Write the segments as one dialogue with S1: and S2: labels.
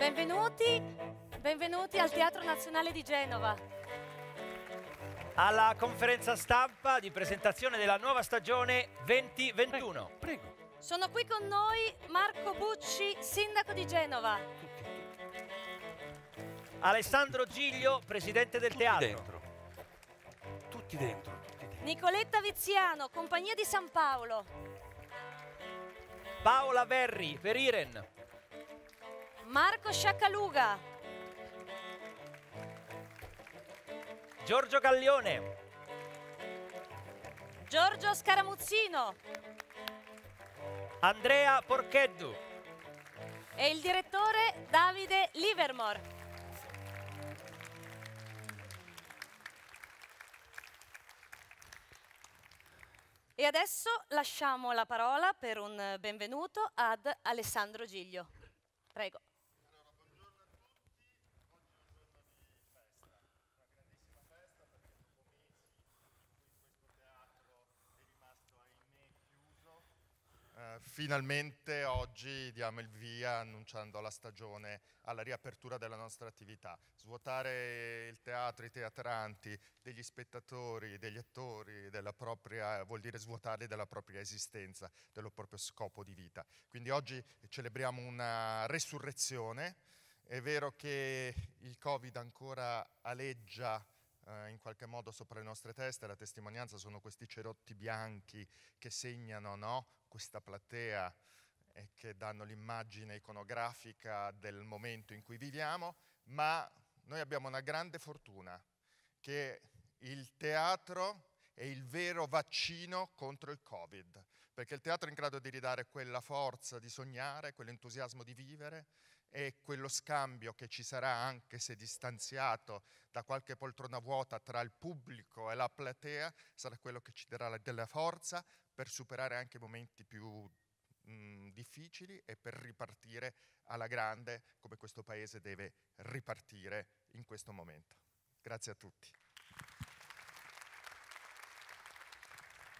S1: Benvenuti, benvenuti al Teatro Nazionale di Genova.
S2: Alla conferenza stampa di presentazione della nuova stagione 2021.
S3: Prego.
S1: Sono qui con noi Marco Bucci, sindaco di Genova.
S2: Alessandro Giglio, presidente del
S3: Tutti
S2: teatro.
S3: dentro. Tutti dentro. Tutti dentro.
S1: Nicoletta Viziano, Compagnia di San Paolo.
S2: Paola Verri per Iren.
S1: Marco Sciaccaluga.
S2: Giorgio Gaglione.
S1: Giorgio Scaramuzzino.
S2: Andrea Porcheddu.
S1: E il direttore Davide Livermore. E adesso lasciamo la parola per un benvenuto ad Alessandro Giglio. Prego.
S4: Finalmente oggi diamo il via annunciando la stagione alla riapertura della nostra attività. Svuotare il teatro, i teatranti, degli spettatori, degli attori, propria, vuol dire svuotarli della propria esistenza, del proprio scopo di vita. Quindi oggi celebriamo una resurrezione. È vero che il Covid ancora aleggia in qualche modo sopra le nostre teste, la testimonianza sono questi cerotti bianchi che segnano no, questa platea e che danno l'immagine iconografica del momento in cui viviamo, ma noi abbiamo una grande fortuna che il teatro è il vero vaccino contro il Covid, perché il teatro è in grado di ridare quella forza di sognare, quell'entusiasmo di vivere e quello scambio che ci sarà anche se distanziato da qualche poltrona vuota tra il pubblico e la platea sarà quello che ci darà la- della forza per superare anche i momenti più mh, difficili e per ripartire alla grande come questo paese deve ripartire in questo momento. Grazie a tutti.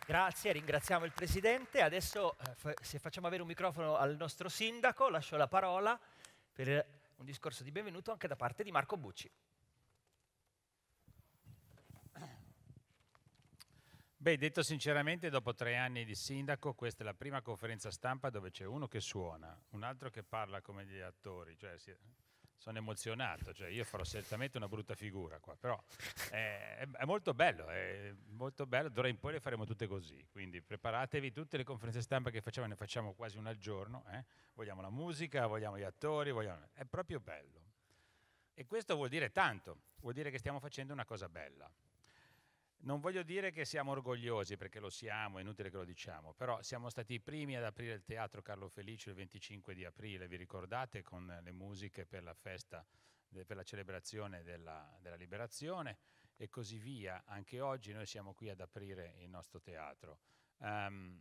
S2: Grazie, ringraziamo il presidente. Adesso eh, se facciamo avere un microfono al nostro sindaco, lascio la parola per un discorso di benvenuto anche da parte di Marco Bucci.
S5: Beh, detto sinceramente, dopo tre anni di sindaco, questa è la prima conferenza stampa dove c'è uno che suona, un altro che parla come gli attori, cioè si- sono emozionato, cioè io farò certamente una brutta figura qua, però eh, è, è molto bello, è molto bello, d'ora in poi le faremo tutte così, quindi preparatevi, tutte le conferenze stampa che facciamo ne facciamo quasi una al giorno, eh? vogliamo la musica, vogliamo gli attori, vogliamo... è proprio bello. E questo vuol dire tanto, vuol dire che stiamo facendo una cosa bella. Non voglio dire che siamo orgogliosi, perché lo siamo, è inutile che lo diciamo, però siamo stati i primi ad aprire il Teatro Carlo Felice il 25 di aprile, vi ricordate, con le musiche per la festa, per la celebrazione della, della liberazione e così via. Anche oggi noi siamo qui ad aprire il nostro teatro. Ehm,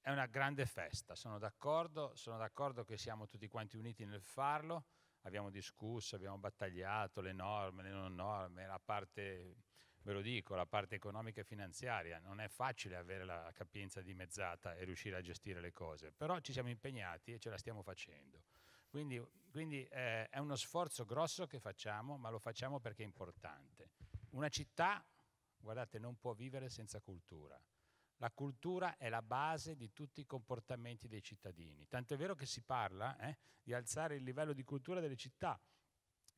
S5: è una grande festa, sono d'accordo, sono d'accordo che siamo tutti quanti uniti nel farlo, abbiamo discusso, abbiamo battagliato le norme, le non norme, la parte ve lo dico, la parte economica e finanziaria, non è facile avere la capienza dimezzata e riuscire a gestire le cose, però ci siamo impegnati e ce la stiamo facendo. Quindi, quindi, eh, è uno sforzo grosso che facciamo, ma lo facciamo perché è importante. Una città, guardate, non può vivere senza cultura. La cultura è la base di tutti i comportamenti dei cittadini. Tanto è vero che si parla eh, di alzare il livello di cultura delle città,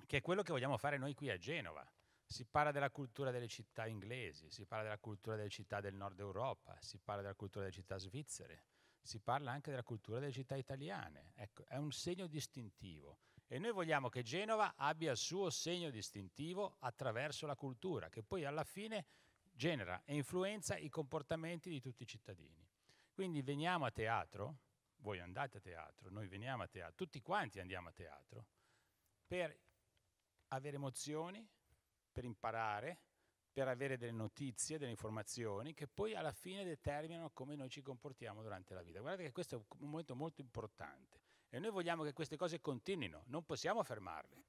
S5: che è quello che vogliamo fare noi qui a Genova. Si parla della cultura delle città inglesi, si parla della cultura delle città del nord Europa, si parla della cultura delle città svizzere, si parla anche della cultura delle città italiane. Ecco, è un segno distintivo. E noi vogliamo che Genova abbia il suo segno distintivo attraverso la cultura, che poi alla fine genera e influenza i comportamenti di tutti i cittadini. Quindi veniamo a teatro, voi andate a teatro, noi veniamo a teatro, tutti quanti andiamo a teatro, per avere emozioni, per imparare, per avere delle notizie, delle informazioni che poi alla fine determinano come noi ci comportiamo durante la vita. Guardate che questo è un momento molto importante e noi vogliamo che queste cose continuino, non possiamo fermarle.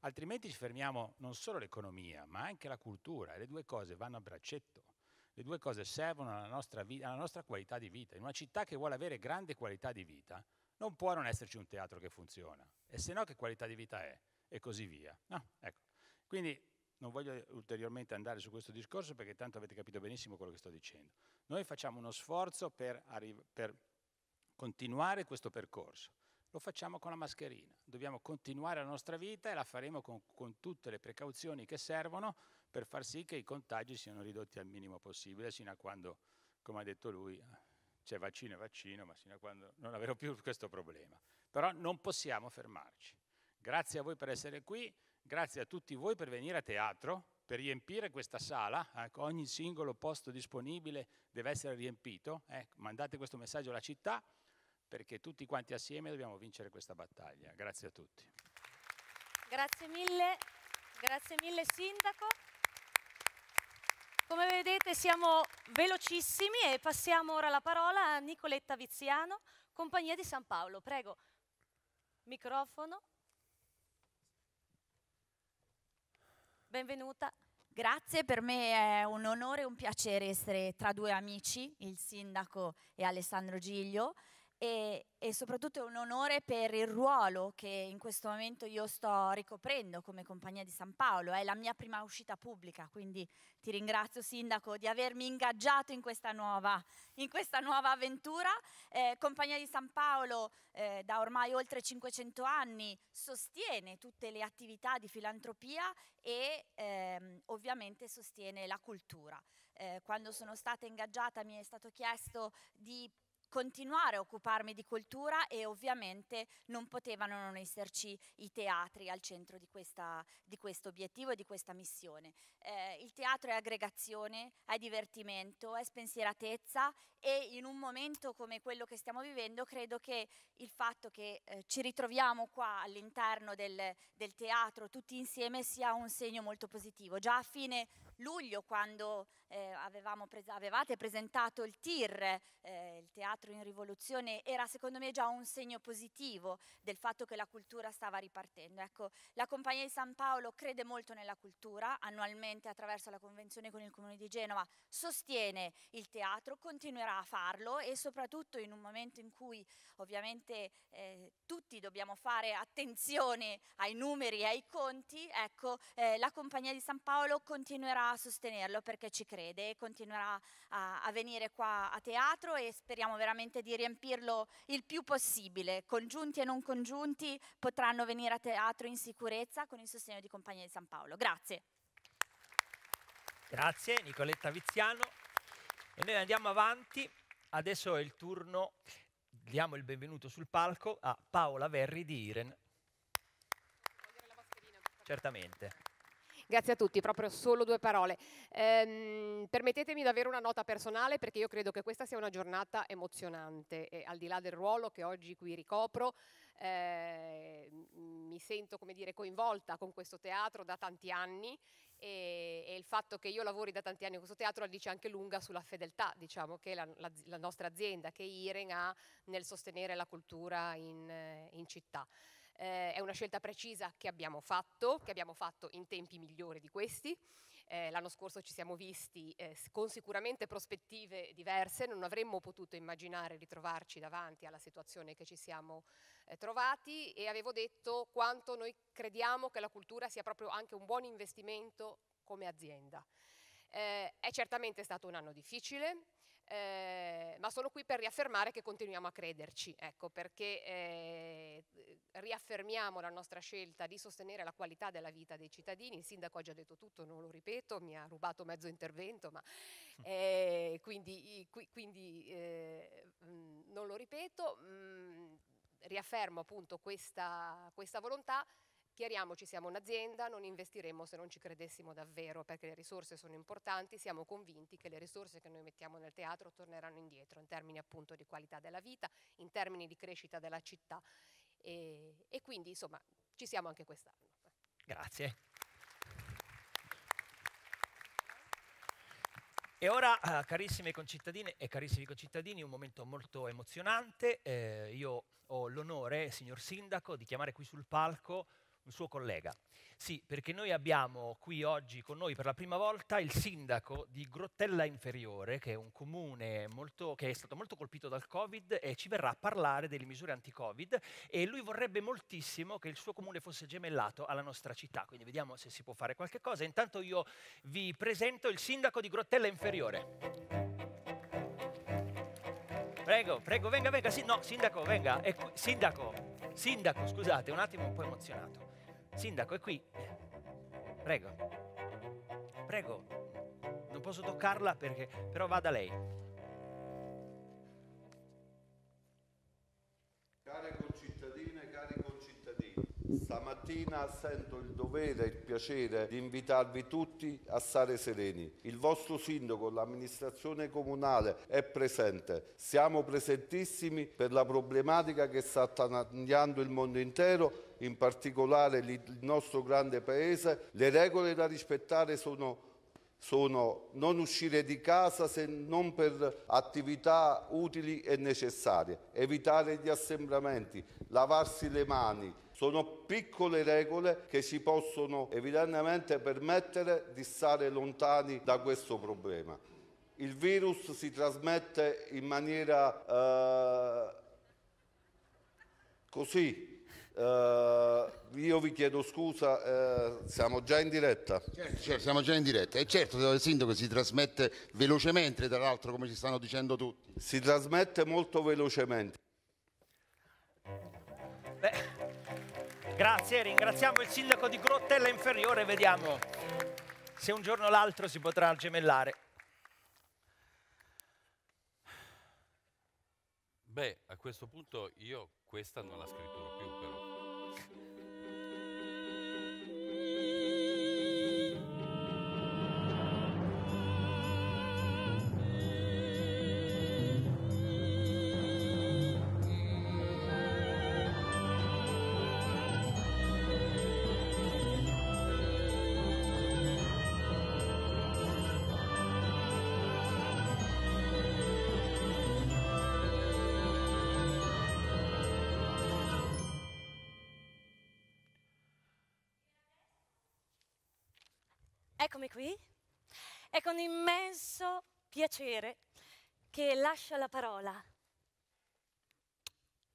S5: Altrimenti ci fermiamo non solo l'economia, ma anche la cultura e le due cose vanno a braccetto. Le due cose servono alla nostra, vi- alla nostra qualità di vita. In una città che vuole avere grande qualità di vita, non può non esserci un teatro che funziona. E se no che qualità di vita è? E così via. No? Ecco. Quindi non voglio ulteriormente andare su questo discorso perché tanto avete capito benissimo quello che sto dicendo. Noi facciamo uno sforzo per, per continuare questo percorso. Lo facciamo con la mascherina. Dobbiamo continuare la nostra vita e la faremo con, con tutte le precauzioni che servono per far sì che i contagi siano ridotti al minimo possibile, sino a quando, come ha detto lui, c'è vaccino e vaccino, ma fino a quando non avrò più questo problema. Però non possiamo fermarci. Grazie a voi per essere qui, grazie a tutti voi per venire a teatro, per riempire questa sala, ecco, ogni singolo posto disponibile deve essere riempito, ecco, mandate questo messaggio alla città perché tutti quanti assieme dobbiamo vincere questa battaglia. Grazie a tutti.
S1: Grazie mille, grazie mille Sindaco. Come vedete siamo velocissimi e passiamo ora la parola a Nicoletta Viziano, Compagnia di San Paolo. Prego, microfono. Benvenuta.
S6: Grazie, per me è un onore e un piacere essere tra due amici, il sindaco e Alessandro Giglio e, e, soprattutto è un onore per il ruolo che in questo momento io sto ricoprendo come Compagnia di San Paolo. È la mia prima uscita pubblica, quindi ti ringrazio Sindaco di avermi ingaggiato in questa nuova, in questa nuova avventura. Eh, Compagnia di San Paolo eh, da ormai oltre 500 anni sostiene tutte le attività di filantropia e ehm, ovviamente sostiene la cultura. Eh, quando sono stata ingaggiata mi è stato chiesto di continuare a occuparmi di cultura e ovviamente non potevano non esserci i teatri al centro di, questa, di questo obiettivo e di questa missione. Eh, il teatro è aggregazione, è divertimento, è spensieratezza e in un momento come quello che stiamo vivendo credo che il fatto che eh, ci ritroviamo qua all'interno del, del teatro tutti insieme sia un segno molto positivo. Già a fine luglio quando eh, pres avevate presentato il TIR, eh, il Teatro in Rivoluzione, era secondo me già un segno positivo del fatto che la cultura stava ripartendo. Ecco, la Compagnia di San Paolo crede molto nella cultura, annualmente attraverso la convenzione con il Comune di Genova sostiene il teatro, continuerà a farlo e soprattutto in un momento in cui ovviamente eh, tutti dobbiamo fare attenzione ai numeri e ai conti, ecco, eh, la Compagnia di San Paolo continuerà a sostenerlo perché ci crede e continuerà a, a, venire qua a teatro e speriamo veramente di riempirlo il più possibile. Congiunti e non congiunti potranno venire a teatro in sicurezza con il sostegno di Compagnia di San Paolo. Grazie.
S2: Grazie Nicoletta Viziano. E noi andiamo avanti. Adesso è il turno, diamo il benvenuto sul palco a Paola Verri di Iren. Certamente.
S7: Grazie a tutti, proprio solo due parole. Ehm, permettetemi davvero una nota personale perché io credo che questa sia una giornata emozionante e al di là del ruolo che oggi qui ricopro, eh, mi sento come dire, coinvolta con questo teatro da tanti anni e, e, il fatto che io lavori da tanti anni in questo teatro la dice anche lunga sulla fedeltà diciamo, che la, la, la nostra azienda, che IREN ha nel sostenere la cultura in, in città. Eh, è una scelta precisa che abbiamo fatto, che abbiamo fatto in tempi migliori di questi. Eh, l'anno scorso ci siamo visti eh, con sicuramente prospettive diverse, non avremmo potuto immaginare di trovarci davanti alla situazione che ci siamo eh, trovati e avevo detto quanto noi crediamo che la cultura sia proprio anche un buon investimento come azienda. Eh, è certamente stato un anno difficile, eh, ma sono qui per riaffermare che continuiamo a crederci, ecco, perché eh, riaffermiamo la nostra scelta di sostenere la qualità della vita dei cittadini. Il sindaco ha già detto tutto, non lo ripeto, mi ha rubato mezzo intervento, ma eh, quindi, qui, quindi eh, non lo ripeto. Mh, mm, riaffermo appunto questa, questa volontà Chiariamoci, siamo un'azienda, non investiremmo se non ci credessimo davvero perché le risorse sono importanti, siamo convinti che le risorse che noi mettiamo nel teatro torneranno indietro in termini appunto di qualità della vita, in termini di crescita della città e, e quindi insomma ci siamo anche quest'anno.
S2: Grazie. E ora, eh, carissime concittadine e carissimi concittadini, un momento molto emozionante. Eh, io ho l'onore, signor Sindaco, di chiamare qui sul palco un suo collega. Sì, perché noi abbiamo qui oggi con noi per la prima volta il sindaco di Grottella Inferiore, che è un comune molto, che è stato molto colpito dal Covid e ci verrà a parlare delle misure anti-Covid e lui vorrebbe moltissimo che il suo comune fosse gemellato alla nostra città, quindi vediamo se si può fare qualche cosa. Intanto io vi presento il sindaco di Grottella Inferiore. Prego, prego, venga, venga. Sì, no, sindaco, venga. Qui. Sindaco, sindaco, scusate, un attimo un po' emozionato. Sindaco, è qui. Prego. Prego. Non posso toccarla perché... Però vada lei.
S8: Care concittadine, cari concittadini, stamattina sento il dovere e il piacere di invitarvi tutti a stare sereni. Il vostro sindaco, l'amministrazione comunale è presente. Siamo presentissimi per la problematica che sta attanagliando il mondo intero in particolare il nostro grande paese, le regole da rispettare sono, sono non uscire di casa se non per attività utili e necessarie, evitare gli assembramenti, lavarsi le mani, sono piccole regole che ci possono evidentemente permettere di stare lontani da questo problema. Il virus si trasmette in maniera eh, così, Uh, io vi chiedo scusa, uh, siamo già in diretta.
S9: Certo, certo, siamo già in diretta. E certo, il sindaco si trasmette velocemente, tra l'altro, come ci stanno dicendo tutti.
S8: Si trasmette molto velocemente.
S2: Beh, grazie, ringraziamo il sindaco di Grottella Inferiore, vediamo se un giorno o l'altro si potrà gemellare.
S3: Beh, a questo punto io questa non la scritturo più
S1: Eccomi qui. È con immenso piacere che lascio la parola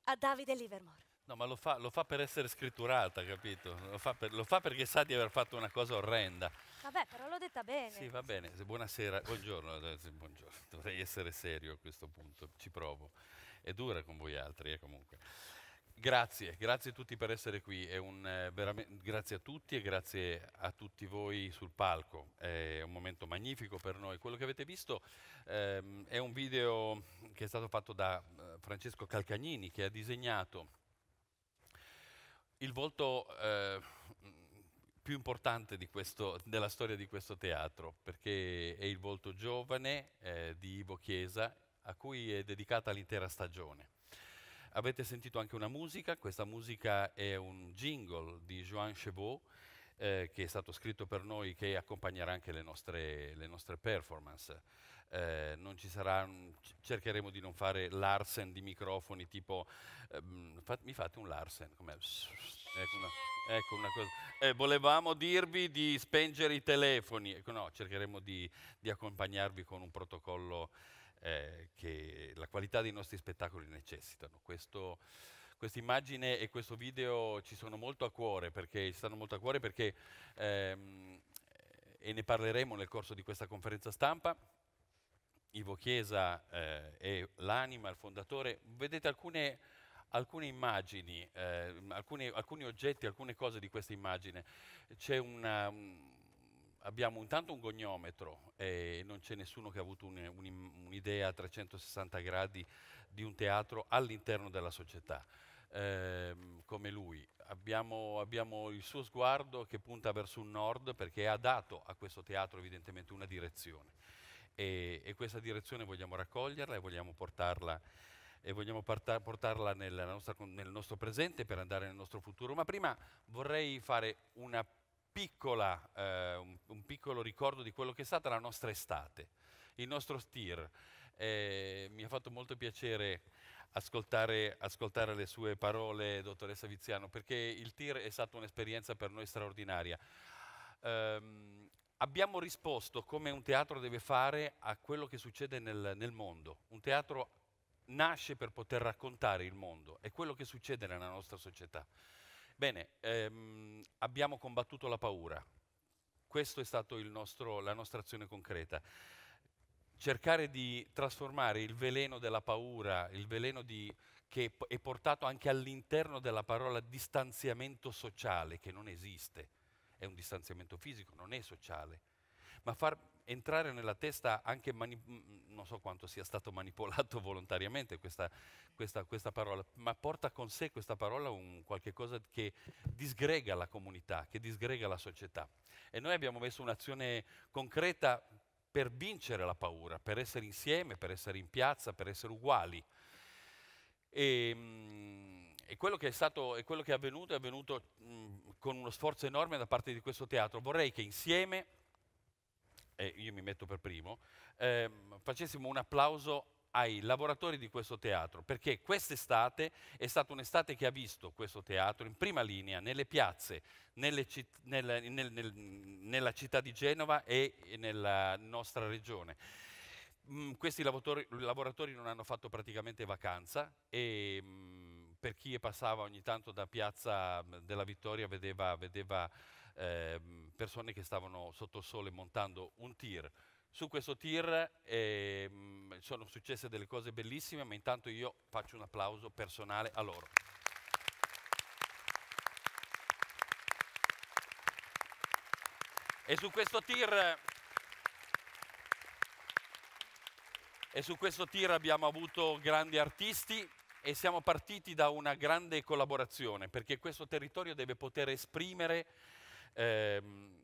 S1: a Davide Livermore.
S3: No, ma lo fa, lo fa, per essere scritturata, capito? Lo fa, per, lo fa, perché sa di aver fatto una cosa orrenda.
S1: Vabbè, però l'ho detta bene.
S3: Sì, va bene. Buonasera, buongiorno. buongiorno. Dovrei essere serio a questo punto, ci provo. È dura con voi altri, eh, comunque. Grazie, grazie a tutti per essere qui, un, eh, grazie a tutti e grazie a tutti voi sul palco, è un momento magnifico per noi. Quello che avete visto ehm, è un video che è stato fatto da eh, Francesco Calcagnini che ha disegnato il volto eh, più importante questo, della storia di questo teatro, perché è il volto giovane eh, di Ivo Chiesa a cui è dedicata l'intera stagione. Avete sentito anche una musica, questa musica è un jingle di Joan Chevaux eh, che è stato scritto per noi che accompagnerà anche le nostre, le nostre performance. Eh, sarà, cercheremo di non fare Larsen di microfoni tipo ehm, fat, mi fate un Larsen? Ecco una, ecco una cosa. Eh, volevamo dirvi di spengere i telefoni ecco, no, cercheremo di, di accompagnarvi con un protocollo eh, che la qualità dei nostri spettacoli necessitano. questa immagine e questo video ci sono molto a cuore perché, molto a cuore perché ehm, e ne parleremo nel corso di questa conferenza stampa. Ivo Chiesa eh, è l'anima, il fondatore. Vedete alcune, alcune immagini, eh, alcuni, alcuni, oggetti, alcune cose di questa immagine. C'è una, un, abbiamo intanto un goniometro e non c'è nessuno che ha avuto un'idea a 360 gradi di un teatro all'interno della società. Eh, come lui. Abbiamo, abbiamo, il suo sguardo che punta verso il nord perché ha dato a questo teatro evidentemente una direzione e, e questa direzione vogliamo raccoglierla e vogliamo portarla, e vogliamo portarla nostra, nel nostro presente per andare nel nostro futuro. Ma prima vorrei fare una piccola, eh, un, un, piccolo ricordo di quello che è stata la nostra estate, il nostro STIR. Eh, mi ha fatto molto piacere ascoltare, ascoltare le sue parole, dottoressa Viziano, perché il TIR è stata un'esperienza per noi straordinaria. Ehm, abbiamo risposto come un teatro deve fare a quello che succede nel, nel mondo. Un teatro nasce per poter raccontare il mondo, è quello che succede nella nostra società. Bene, ehm, abbiamo combattuto la paura, questa è stata la nostra azione concreta. Cercare di trasformare il veleno della paura, il veleno di, che è portato anche all'interno della parola distanziamento sociale, che non esiste, è un distanziamento fisico, non è sociale, ma far entrare nella testa anche, mani- non so quanto sia stato manipolato volontariamente questa, questa, questa, parola, ma porta con sé questa parola un cosa che disgrega la comunità, che disgrega la società. E noi abbiamo messo un'azione concreta per vincere la paura, per essere insieme, per essere in piazza, per essere uguali. E, mh, e quello che è stato e quello che è avvenuto è avvenuto mh, con uno sforzo enorme da parte di questo teatro. Vorrei che insieme e io mi metto per primo, eh, facessimo un applauso ai lavoratori di questo teatro, perché quest'estate è stata un'estate che ha visto questo teatro in prima linea nelle piazze, nelle citt- nel, nel, nel, nella città di Genova e nella nostra regione. Mm, questi lavoratori, lavoratori, non hanno fatto praticamente vacanza e mm, per chi passava ogni tanto da Piazza della Vittoria vedeva, vedeva eh, persone che stavano sotto il sole montando un tir. Su questo tir eh, sono successe delle cose bellissime, ma intanto io faccio un applauso personale a loro. E su questo tir e su questo tir abbiamo avuto grandi artisti e siamo partiti da una grande collaborazione perché questo territorio deve poter esprimere ehm,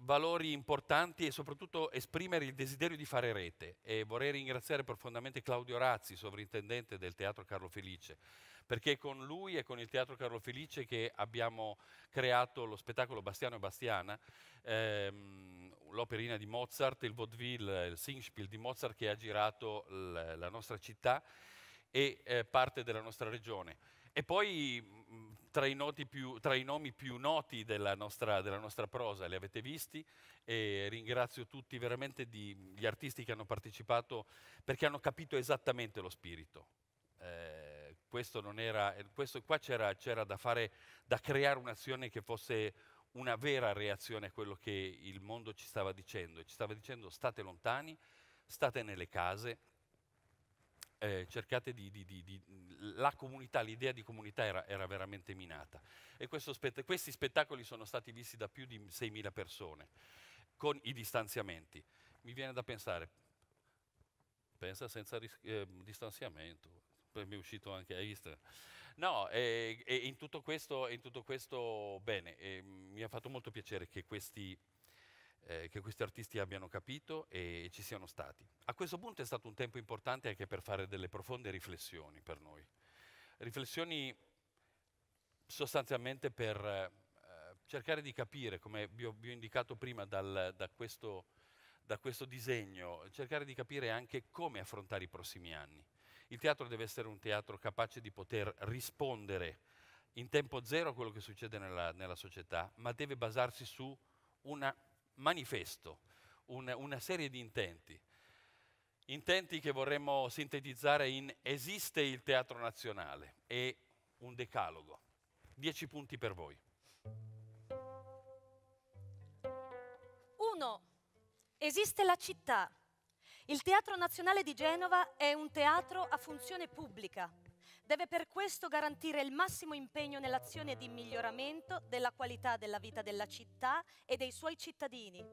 S3: valori importanti e soprattutto esprimere il desiderio di fare rete. E vorrei ringraziare profondamente Claudio Razzi, sovrintendente del Teatro Carlo Felice, perché è con lui e con il Teatro Carlo Felice che abbiamo creato lo spettacolo Bastiano e Bastiana, ehm, l'operina di Mozart, il vaudeville, il Singspiel di Mozart che ha girato la nostra città e eh, parte della nostra regione. E poi tra i, più, tra i, nomi più noti della nostra, della nostra, prosa, li avete visti e ringrazio tutti veramente di, gli artisti che hanno partecipato perché hanno capito esattamente lo spirito. Eh, questo non era, questo, qua c'era, c'era da, fare, da creare un'azione che fosse una vera reazione a quello che il mondo ci stava dicendo. Ci stava dicendo state lontani, state nelle case, eh, cercate di, di, di, di, La comunità, l'idea di comunità era, era veramente minata. E spett- questi spettacoli sono stati visti da più di 6.000 persone, con i distanziamenti. Mi viene da pensare, pensa senza eh, distanziamento, poi mi è uscito anche, hai visto? No, e, e in, in, tutto questo, bene, mi ha fatto molto piacere che questi eh, che questi artisti abbiano capito e ci siano stati. A questo punto è stato un tempo importante anche per fare delle profonde riflessioni per noi. Riflessioni sostanzialmente per eh, cercare di capire, come vi ho, vi ho indicato prima dal, da, questo, da questo disegno, cercare di capire anche come affrontare i prossimi anni. Il teatro deve essere un teatro capace di poter rispondere in tempo zero a quello che succede nella, nella società, ma deve basarsi su una manifesto, un, una serie di intenti. Intenti che vorremmo sintetizzare in esiste il teatro nazionale e un decalogo. Dieci punti per voi.
S1: Uno, esiste la città. Il Teatro Nazionale di Genova è un teatro a funzione pubblica deve per questo garantire il massimo impegno nell'azione di miglioramento della qualità della vita della città e dei suoi cittadini.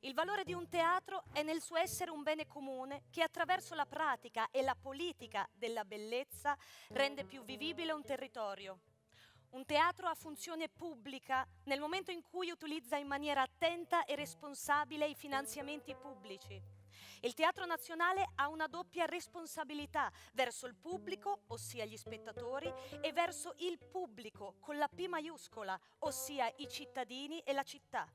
S1: Il valore di un teatro è nel suo essere un bene comune che attraverso la pratica e la politica della bellezza rende più vivibile un territorio. Un teatro ha funzione pubblica nel momento in cui utilizza in maniera attenta e responsabile i finanziamenti pubblici il Teatro Nazionale ha una doppia responsabilità verso il pubblico, ossia gli spettatori, e verso il pubblico con la P maiuscola, ossia i cittadini e la città.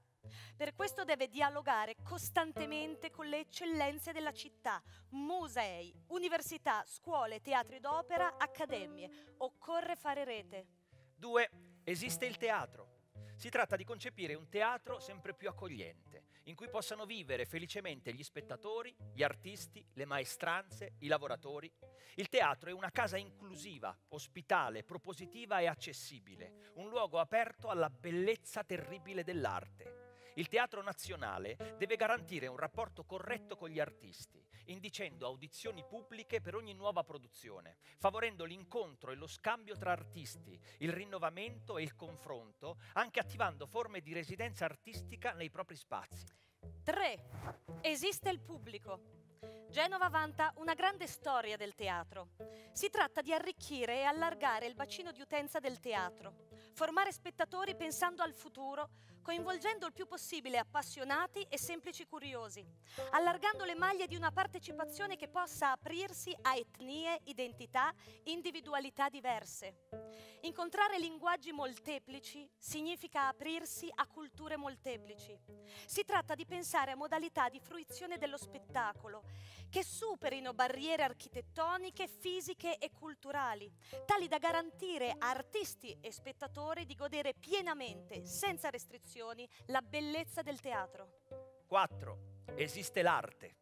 S1: Per questo deve dialogare costantemente con le eccellenze della città, musei, università, scuole, teatri d'opera, accademie. Occorre fare rete.
S2: 2. Esiste il teatro. Si tratta di concepire un teatro sempre più accogliente, in cui possano vivere felicemente gli spettatori, gli artisti, le maestranze, i lavoratori. Il teatro è una casa inclusiva, ospitale, propositiva e accessibile, un luogo aperto alla bellezza terribile dell'arte. Il Teatro Nazionale deve garantire un rapporto corretto con gli artisti, indicendo audizioni pubbliche per ogni nuova produzione, favorendo l'incontro e lo scambio tra artisti, il rinnovamento e il confronto, anche attivando forme di residenza artistica nei propri spazi.
S1: 3. Esiste il pubblico. Genova vanta una grande storia del teatro. Si tratta di arricchire e allargare il bacino di utenza del teatro, formare spettatori pensando al futuro, coinvolgendo il più possibile appassionati e semplici curiosi, allargando le maglie di una partecipazione che possa aprirsi a etnie, identità, individualità diverse. Incontrare linguaggi molteplici significa aprirsi a culture molteplici. Si tratta di pensare a modalità di fruizione dello spettacolo che superino barriere architettoniche, fisiche e culturali, tali da garantire a artisti e spettatori di godere pienamente, senza restrizioni, la bellezza del teatro.
S2: 4. Esiste l'arte.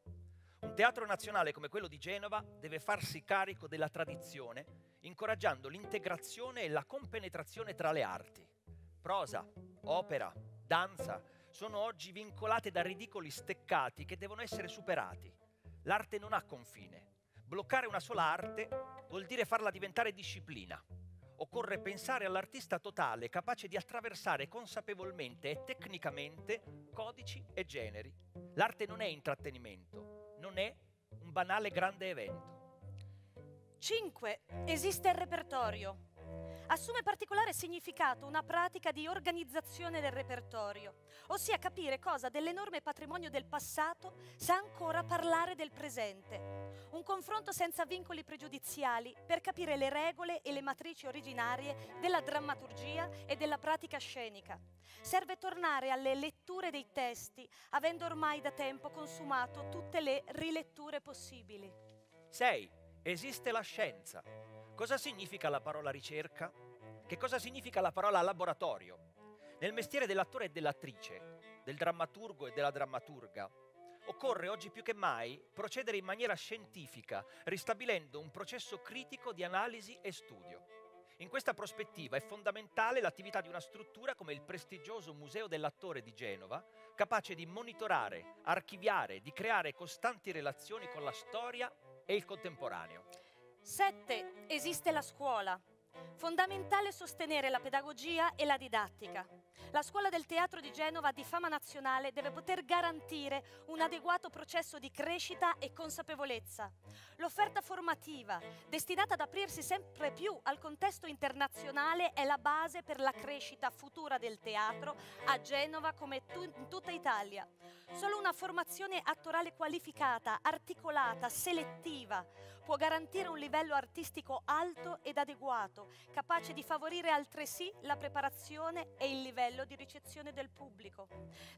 S2: Un teatro nazionale come quello di Genova deve farsi carico della tradizione, incoraggiando l'integrazione e la compenetrazione tra le arti. Prosa, opera, danza sono oggi vincolate da ridicoli steccati che devono essere superati. L'arte non ha confine. Bloccare una sola arte vuol dire farla diventare disciplina. Occorre pensare all'artista totale capace di attraversare consapevolmente e tecnicamente codici e generi. L'arte non è intrattenimento, non è un banale grande evento.
S1: 5. Esiste il repertorio. Assume particolare significato una pratica di organizzazione del repertorio, ossia capire cosa dell'enorme patrimonio del passato sa ancora parlare del presente. Un confronto senza vincoli pregiudiziali per capire le regole e le matrici originarie della drammaturgia e della pratica scenica. Serve tornare alle letture dei testi, avendo ormai da tempo consumato tutte le riletture possibili.
S2: 6. Esiste la scienza. Cosa significa la parola ricerca? Che cosa significa la parola laboratorio? Nel mestiere dell'attore e dell'attrice, del drammaturgo e della drammaturga, occorre oggi più che mai procedere in maniera scientifica, ristabilendo un processo critico di analisi e studio. In questa prospettiva è fondamentale l'attività di una struttura come il prestigioso Museo dell'Attore di Genova, capace di monitorare, archiviare, di creare costanti relazioni con la storia e il contemporaneo.
S1: 7. Esiste la scuola. Fondamentale sostenere la pedagogia e la didattica. La scuola del teatro di Genova di fama nazionale deve poter garantire un adeguato processo di crescita e consapevolezza. L'offerta formativa, destinata ad aprirsi sempre più al contesto internazionale, è la base per la crescita futura del teatro a Genova come in tutta Italia. Solo una formazione attorale qualificata, articolata, selettiva può garantire un livello artistico alto ed adeguato, capace di favorire altresì la preparazione e il livello di ricezione del pubblico.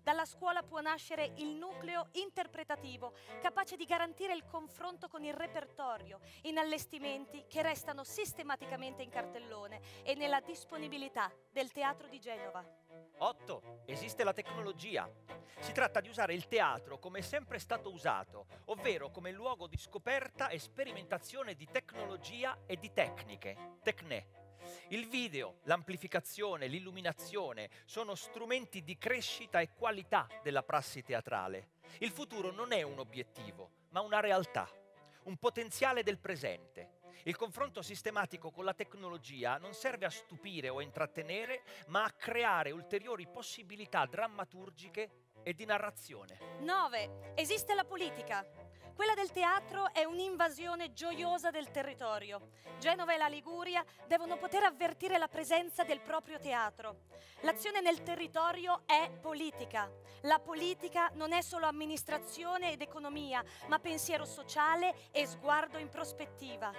S1: Dalla scuola può nascere il nucleo interpretativo, capace di garantire il confronto con il repertorio, in allestimenti che restano sistematicamente in cartellone e nella disponibilità del Teatro di Genova.
S2: 8. Esiste la tecnologia. Si tratta di usare il teatro come è sempre stato usato, ovvero come luogo di scoperta e sperimentazione di tecnologia e di tecniche, tecne. Il video, l'amplificazione, l'illuminazione sono strumenti di crescita e qualità della prassi teatrale. Il futuro non è un obiettivo, ma una realtà, un potenziale del presente. Il confronto sistematico con la tecnologia non serve a stupire o a intrattenere, ma a creare ulteriori possibilità drammaturgiche e di narrazione.
S1: 9. Esiste la politica. Quella del teatro è un'invasione gioiosa del territorio. Genova e la Liguria devono poter avvertire la presenza del proprio teatro. L'azione nel territorio è politica. La politica non è solo amministrazione ed economia, ma pensiero sociale e sguardo in prospettiva.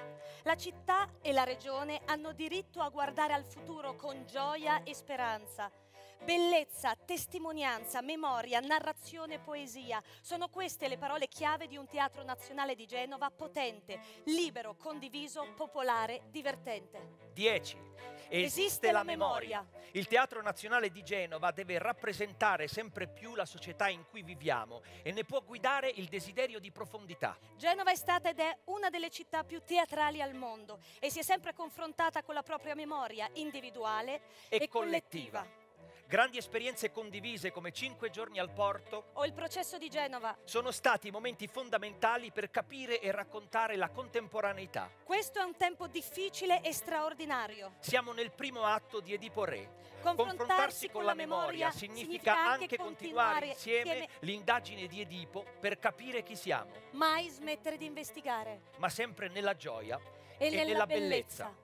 S1: La città e la regione hanno diritto a guardare al futuro con gioia e speranza Bellezza, testimonianza, memoria, narrazione, poesia. Sono queste le parole chiave di un teatro nazionale di Genova potente, libero, condiviso, popolare, divertente.
S2: 10.
S1: Esiste la memoria.
S2: Il Teatro Nazionale di Genova deve rappresentare sempre più la società in cui viviamo e ne può guidare il desiderio di profondità.
S1: Genova è stata ed è una delle città più teatrali al mondo e si è sempre confrontata con la propria memoria individuale
S2: E
S1: e, collettiva.
S2: Grandi esperienze condivise come Cinque giorni al porto
S1: O il processo di Genova.
S2: sono stati momenti fondamentali per capire e raccontare la contemporaneità.
S1: Questo è un tempo difficile e straordinario.
S2: Siamo nel primo atto di Edipo Re.
S1: Confrontarsi
S2: con la memoria significa anche continuare insieme l'indagine di Edipo per capire chi siamo,
S1: mai smettere di investigare.
S2: ma sempre nella gioia
S1: E,
S2: nella
S1: nella
S2: bellezza.
S1: bellezza.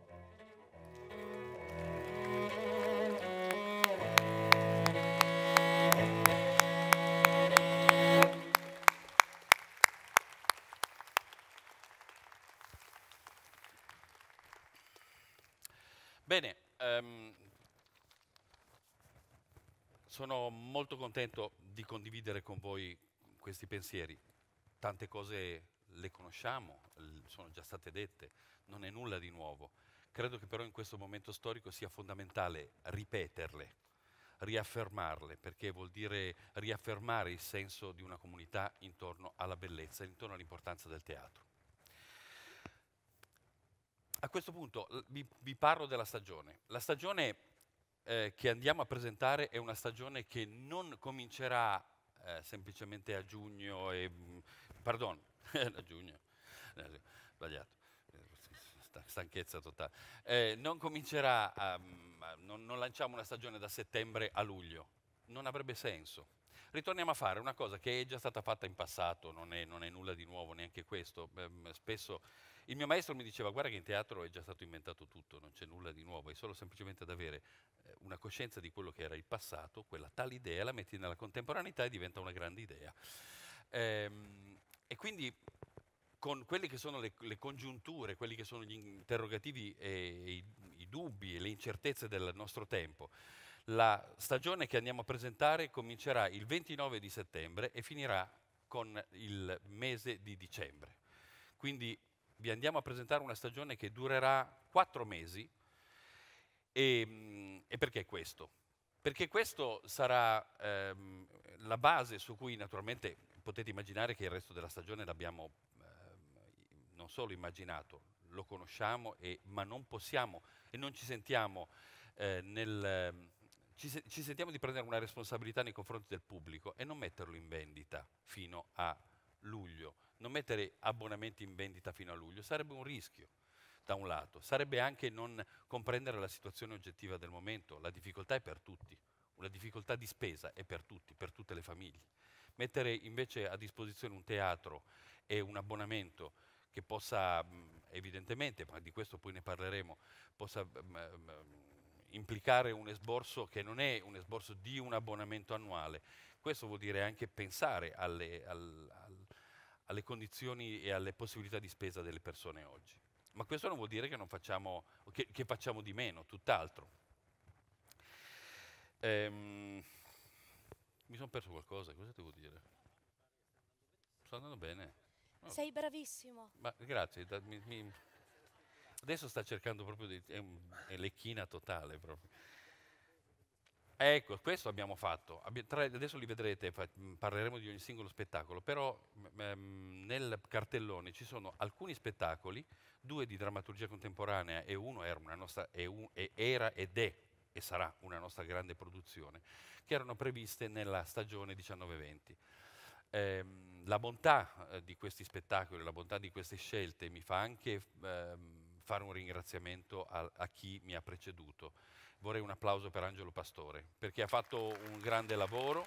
S3: Bene, ehm, sono molto contento di condividere con voi questi pensieri. Tante cose le conosciamo, sono già state dette, non è nulla di nuovo. Credo che però in questo momento storico sia fondamentale ripeterle, riaffermarle, perché vuol dire riaffermare il senso di una comunità intorno alla bellezza, intorno all'importanza del teatro. A questo punto vi, vi parlo della stagione. La stagione eh, che andiamo a presentare è una stagione che non comincerà eh, semplicemente a giugno e... mm, Pardon, a giugno, eh, sbagliato, eh, sta- stanchezza totale. Eh, non comincerà, mm, a- non, non lanciamo una stagione da settembre a luglio, non avrebbe senso. Ritorniamo a fare una cosa che è già stata fatta in passato, non è, non è nulla di nuovo neanche questo. Ehm, spesso il mio maestro mi diceva guarda che in teatro è già stato inventato tutto, non c'è nulla di nuovo, è solo semplicemente ad avere eh, una coscienza di quello che era il passato, quella tale idea la metti nella contemporaneità e diventa una grande idea. Ehm, e quindi con quelle che sono le, le congiunture, quelli che sono gli interrogativi e i, i dubbi e le incertezze del nostro tempo, la stagione che andiamo a presentare comincerà il 29 di settembre e finirà con il mese di dicembre. Quindi vi andiamo a presentare una stagione che durerà quattro mesi. E, mm, e perché questo? Perché questo sarà ehm, la base su cui naturalmente potete immaginare che il resto della stagione l'abbiamo ehm, non solo immaginato, lo conosciamo, e- ma non possiamo e non ci sentiamo eh, nel... ehm, ci sentiamo di prendere una responsabilità nei confronti del pubblico e non metterlo in vendita fino a luglio. Non mettere abbonamenti in vendita fino a luglio sarebbe un rischio, da un lato. Sarebbe anche non comprendere la situazione oggettiva del momento. La difficoltà è per tutti, la difficoltà di spesa è per tutti, per tutte le famiglie. Mettere invece a disposizione un teatro e un abbonamento che possa, evidentemente, ma di questo poi ne parleremo, possa implicare un esborso che non è un esborso di un abbonamento annuale. Questo vuol dire anche pensare alle, al- al- alle condizioni e alle possibilità di spesa delle persone oggi. Ma questo non vuol dire che, non facciamo, che, che facciamo di meno, tutt'altro. Ehm, mi sono perso qualcosa, cosa devo dire? Sto andando bene. Oh.
S1: Sei bravissimo.
S3: Ma grazie, da- mi- mi- adesso sta cercando proprio di... è, un- è lecchina totale proprio. Ecco, questo abbiamo fatto. Adesso li vedrete, parleremo di ogni singolo spettacolo, però m- m- nel cartellone ci sono alcuni spettacoli, due di drammaturgia contemporanea e uno era, nostra, era ed è e sarà una nostra grande produzione, che erano previste nella stagione 19-20. Ehm, la bontà eh, di questi spettacoli, la bontà di queste scelte mi fa anche ehm, fare un ringraziamento a chi mi ha preceduto. Vorrei un applauso per Angelo Pastore, perché ha fatto un grande lavoro.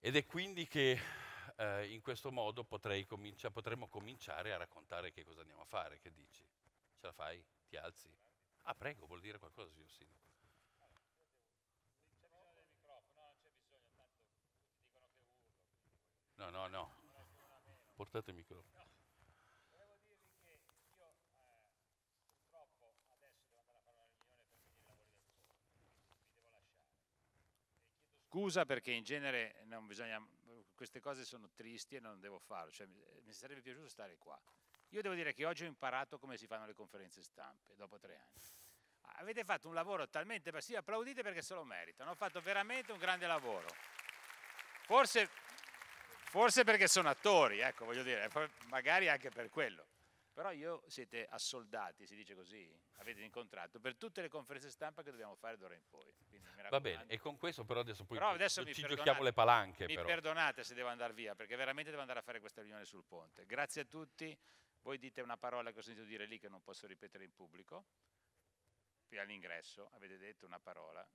S3: Ed è quindi che eh, in questo modo potrei comincia- potremmo cominciare a raccontare che cosa andiamo a fare. Che dici? Ce la fai? Ti alzi? Ah, prego, vuol dire qualcosa, signor Sindaco? No, no, no. Portate il microfono.
S5: Scusa perché in genere non bisogna, queste cose sono tristi e non devo farlo, cioè, mi sarebbe piaciuto stare qua. Io devo dire che oggi ho imparato come si fanno le conferenze stampe, dopo tre anni. Avete fatto un lavoro talmente... Sì, applaudite perché se lo meritano, ho fatto veramente un grande lavoro. Forse forse perché sono attori, ecco, voglio dire, magari anche per quello. Però io siete assoldati, si dice così, avete incontrato per tutte le conferenze stampa che dobbiamo fare d'ora in poi.
S3: Va bene, e con questo però adesso poi
S5: però adesso
S3: ci giochiamo le palanche.
S5: Mi
S3: però.
S5: perdonate se devo andare via, perché veramente devo andare a fare questa riunione sul ponte. Grazie a tutti, voi dite una parola che ho sentito dire lì che non posso ripetere in pubblico. Qui all'ingresso avete detto una parola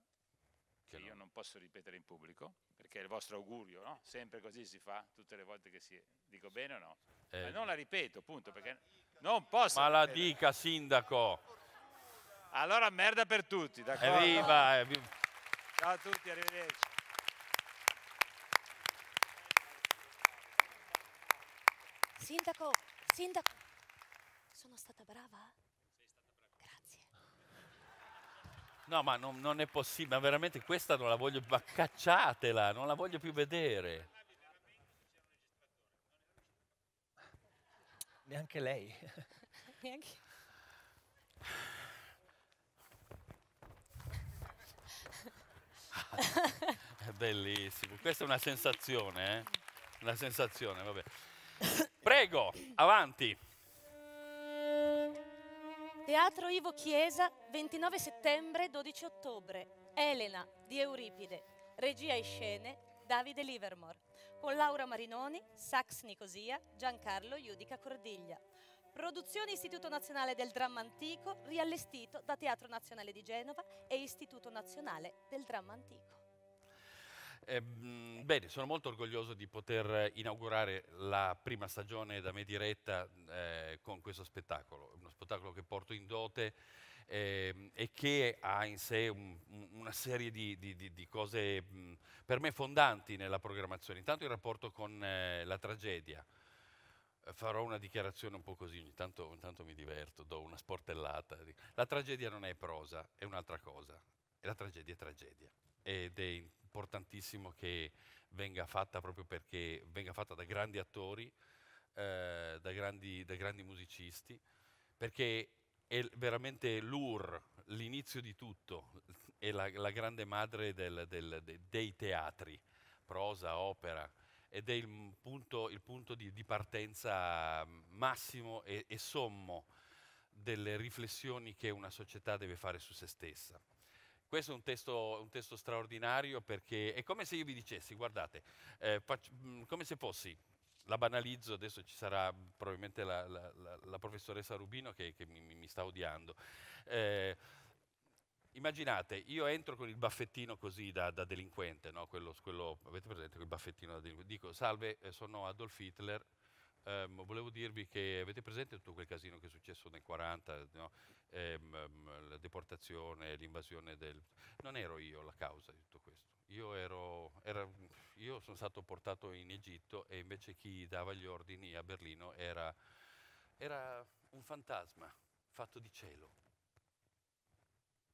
S5: che io non posso ripetere in pubblico, perché è il vostro augurio, no? Sempre così si fa tutte le volte che si... Dico bene o no? Eh. Ma non la ripeto, punto, perché non posso...
S3: Ma la dica, sindaco!
S5: Allora merda per tutti, d'accordo?
S3: Evviva! evviva.
S5: Ciao a tutti, arrivederci.
S1: Sindaco, sindaco, sono stata brava?
S3: No, ma non, non, è possibile, ma veramente questa non la voglio più, ma cacciatela, non la voglio più vedere.
S2: Neanche lei.
S1: Neanche.
S3: è bellissimo, questa è una sensazione, eh? Una sensazione, vabbè. Prego, avanti.
S1: Teatro Ivo Chiesa, 29 settembre, 12 ottobre. Elena di Euripide. Regia e scene Davide Livermore. Con Laura Marinoni, Sax Nicosia, Giancarlo Iudica Cordiglia. Produzione Istituto Nazionale del Dramma Antico, riallestito da Teatro Nazionale di Genova e Istituto Nazionale del Dramma Antico.
S3: Eh, bene, sono molto orgoglioso di poter inaugurare la prima stagione da me diretta eh, con questo spettacolo, uno spettacolo che porto in dote eh, e che ha in sé un, una serie di, di, di, di cose mh, per me fondanti nella programmazione. Intanto il rapporto con eh, la tragedia. Farò una dichiarazione un po' così, ogni tanto, ogni tanto mi diverto, do una sportellata. La tragedia non è prosa, è un'altra cosa. La tragedia è tragedia. Ed è importantissimo che venga fatta proprio perché venga fatta da grandi attori, eh, da, grandi, da, grandi, musicisti, perché è veramente l'UR, l'inizio di tutto, è la, la grande madre del, del, de, dei teatri, prosa, opera, ed è il punto, il punto di, di, partenza massimo e, e sommo delle riflessioni che una società deve fare su se stessa. Questo è un testo, un testo, straordinario perché è come se io vi dicessi, guardate, eh, faccio, come se fossi, la banalizzo, adesso ci sarà probabilmente la, la, la, la professoressa Rubino che, che mi, mi, sta odiando. Eh, immaginate, io entro con il baffettino così da, da delinquente, no? quello, quello, avete presente quel baffettino da delinquente? Dico, salve, eh, sono Adolf Hitler, Um, volevo dirvi che avete presente tutto quel casino che è successo nel 40, no? Ehm, la deportazione, l'invasione del... Non ero io la causa di tutto questo. Io, ero, era, io sono stato portato in Egitto e invece chi dava gli ordini a Berlino era, era un fantasma fatto di cielo.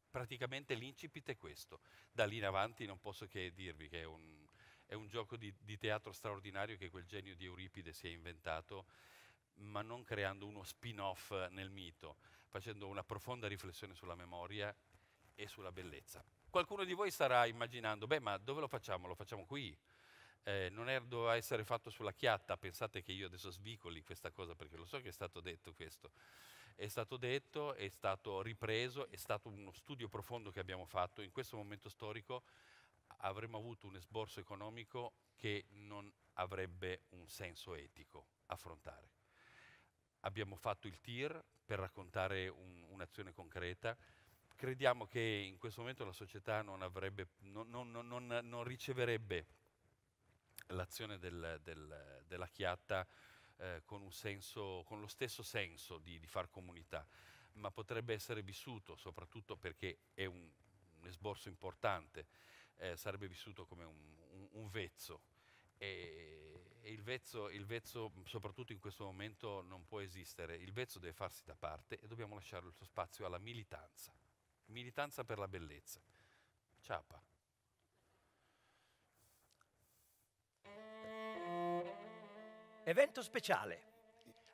S3: Praticamente l'incipit è questo. Da lì in avanti non posso che dirvi che è un, è un gioco di, di, teatro straordinario che quel genio di Euripide si è inventato, ma non creando uno spin-off nel mito, facendo una profonda riflessione sulla memoria e sulla bellezza. Qualcuno di voi starà immaginando, beh, ma dove lo facciamo? Lo facciamo qui? Eh, non è, doveva essere fatto sulla chiatta, pensate che io adesso svicoli questa cosa perché lo so che è stato detto questo. È stato detto, è stato ripreso, è stato uno studio profondo che abbiamo fatto in questo momento storico avremmo avuto un esborso economico che non avrebbe un senso etico affrontare. Abbiamo fatto il TIR per raccontare un, un'azione concreta. Crediamo che in questo momento la società non, avrebbe, non, non, non riceverebbe l'azione del, del, della chiatta eh, con, senso, con, lo stesso senso di, di, far comunità, ma potrebbe essere vissuto soprattutto perché è un, un esborso importante eh, sarebbe vissuto come un, un, un vezzo. E, il vezzo, il vezzo, soprattutto in questo momento, non può esistere. Il vezzo deve farsi da parte e dobbiamo lasciare il suo spazio alla militanza. Militanza per la bellezza. Ciapa.
S2: Evento speciale.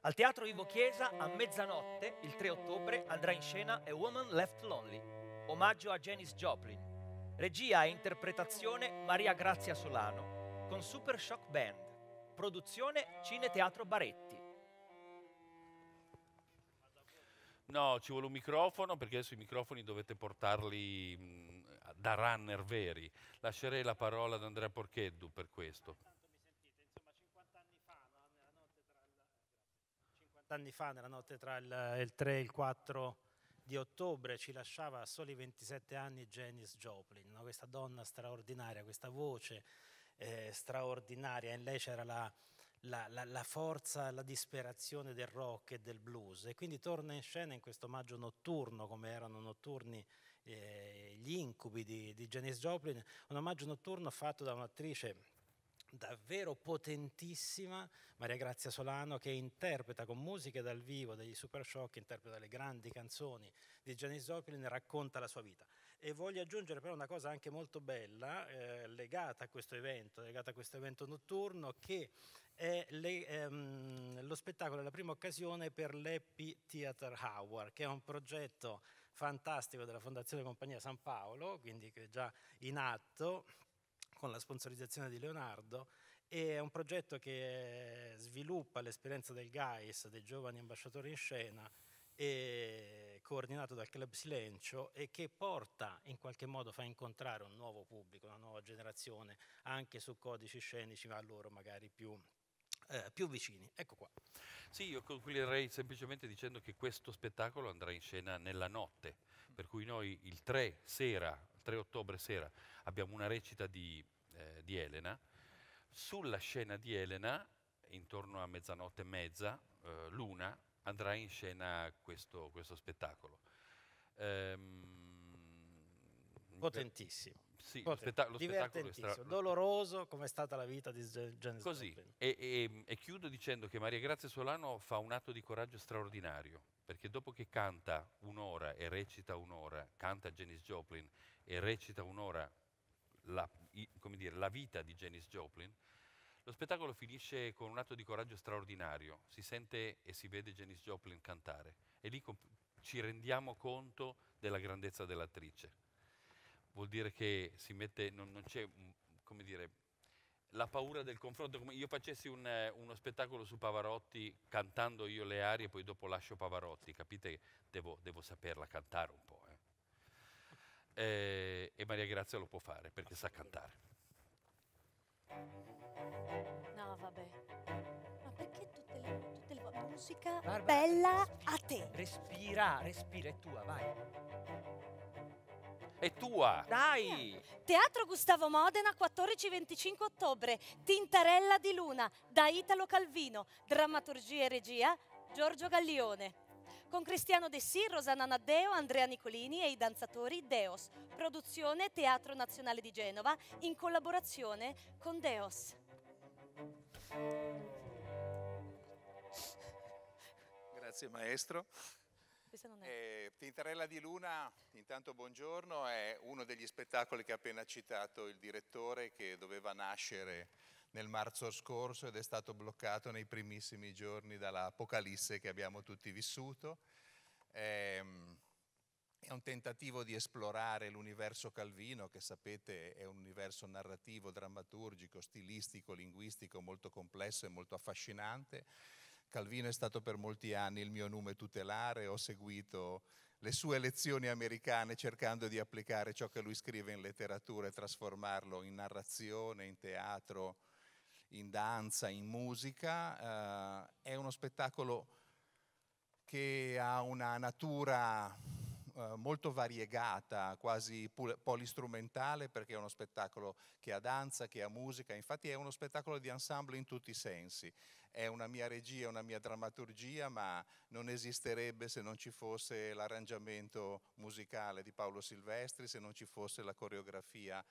S2: Al Teatro Ivo Chiesa a mezzanotte, il 3 ottobre, andrà in scena A Woman Left Lonely, omaggio a Janis Joplin. Regia e interpretazione Maria Grazia Solano, con Super Shock Band. Produzione Cine Teatro Baretti.
S3: No, ci vuole un microfono perché adesso i microfoni dovete portarli mh, da runner veri. Lascerei la parola ad Andrea Porcheddu per questo.
S10: 50 anni fa, nella notte tra il, il 3 e il 4 di ottobre, ci lasciava a soli 27 anni Janis Joplin, no? questa donna straordinaria, questa voce eh, straordinaria. In lei c'era la, la, la, la, forza, la disperazione del rock e del blues. E quindi torna in scena in questo omaggio notturno, come erano notturni eh, gli incubi di, di Janis Joplin, un omaggio notturno fatto da un'attrice davvero potentissima, Maria Grazia Solano, che interpreta con musiche dal vivo degli Super Shock, interpreta le grandi canzoni di Janis Joplin e racconta la sua vita. E voglio aggiungere però una cosa anche molto bella, eh, legata a questo evento, legata a questo evento notturno, che è le, ehm, lo spettacolo è la prima occasione per l'Happy Theater Hour, che è un progetto fantastico della Fondazione Compagnia San Paolo, quindi che è già in atto, con la sponsorizzazione di Leonardo, è un progetto che sviluppa l'esperienza del GAIS, dei giovani ambasciatori in scena, e coordinato dal Club Silencio e che porta in qualche modo, fa incontrare un nuovo pubblico, una nuova generazione, anche su codici scenici, ma a loro magari più, eh, più vicini. Ecco qua.
S3: Sì, io concluderei semplicemente dicendo che questo spettacolo andrà in scena nella notte, per cui noi il 3 sera, il 3 ottobre sera, abbiamo una recita di eh, di Elena. Sulla scena di Elena, intorno a mezzanotte e mezza, eh, l'una, andrà in scena questo, questo spettacolo.
S10: Ehm, Potentissimo.
S3: Sì, spetta- lo spettacolo è stra-
S10: doloroso come è stata la vita di Janis
S3: Così, e, e, e, chiudo dicendo che Maria Grazia Solano fa un atto di coraggio straordinario, perché dopo che canta un'ora e recita un'ora, canta Janis Joplin e recita un'ora la, i, dire, la vita di Janis Joplin, lo spettacolo finisce con un atto di coraggio straordinario, si sente e si vede Janis Joplin cantare e lì ci rendiamo conto della grandezza dell'attrice. Vuol dire che si mette, non, non c'è, come dire, la paura del confronto, come io facessi un, uno spettacolo su Pavarotti cantando io le arie e poi dopo lascio Pavarotti, capite? Devo, devo saperla cantare un po'. Eh. Eh, e Maria Grazia lo può fare perché sa cantare.
S1: No, vabbè. Ma perché tutte le, tutte le musica
S2: Barbara,
S1: bella a te?
S2: Respira, respira, è tua, vai.
S3: È tua!
S2: Dai!
S1: Teatro Gustavo Modena, 14-25 ottobre. Tintarella di Luna, da Italo Calvino. Drammaturgia e regia, Giorgio Gallione. Con Cristiano De Sì, Rosanna Naddeo, Andrea Nicolini e i danzatori Deos. Produzione Teatro Nazionale di Genova in collaborazione con Deos.
S11: Grazie maestro. Eh, Tintarella di Luna, intanto buongiorno, è uno degli spettacoli che ha appena citato il direttore che doveva nascere nel marzo scorso ed è stato bloccato nei primissimi giorni dall'apocalisse che abbiamo tutti vissuto. È un tentativo di esplorare l'universo Calvino, che sapete è un universo narrativo, drammaturgico, stilistico, linguistico molto complesso e molto affascinante. Calvino è stato per molti anni il mio nome tutelare, ho seguito le sue lezioni americane cercando di applicare ciò che lui scrive in letteratura e trasformarlo in narrazione, in teatro, in danza, in musica. Eh, è uno spettacolo che ha una natura eh, molto variegata, quasi polistrumentale, perché è uno spettacolo che ha danza, che ha musica, infatti è uno spettacolo di ensemble in tutti i sensi. È una mia regia, una mia drammaturgia, ma non esisterebbe se non ci fosse l'arrangiamento musicale di Paolo Silvestri, se non ci fosse la coreografia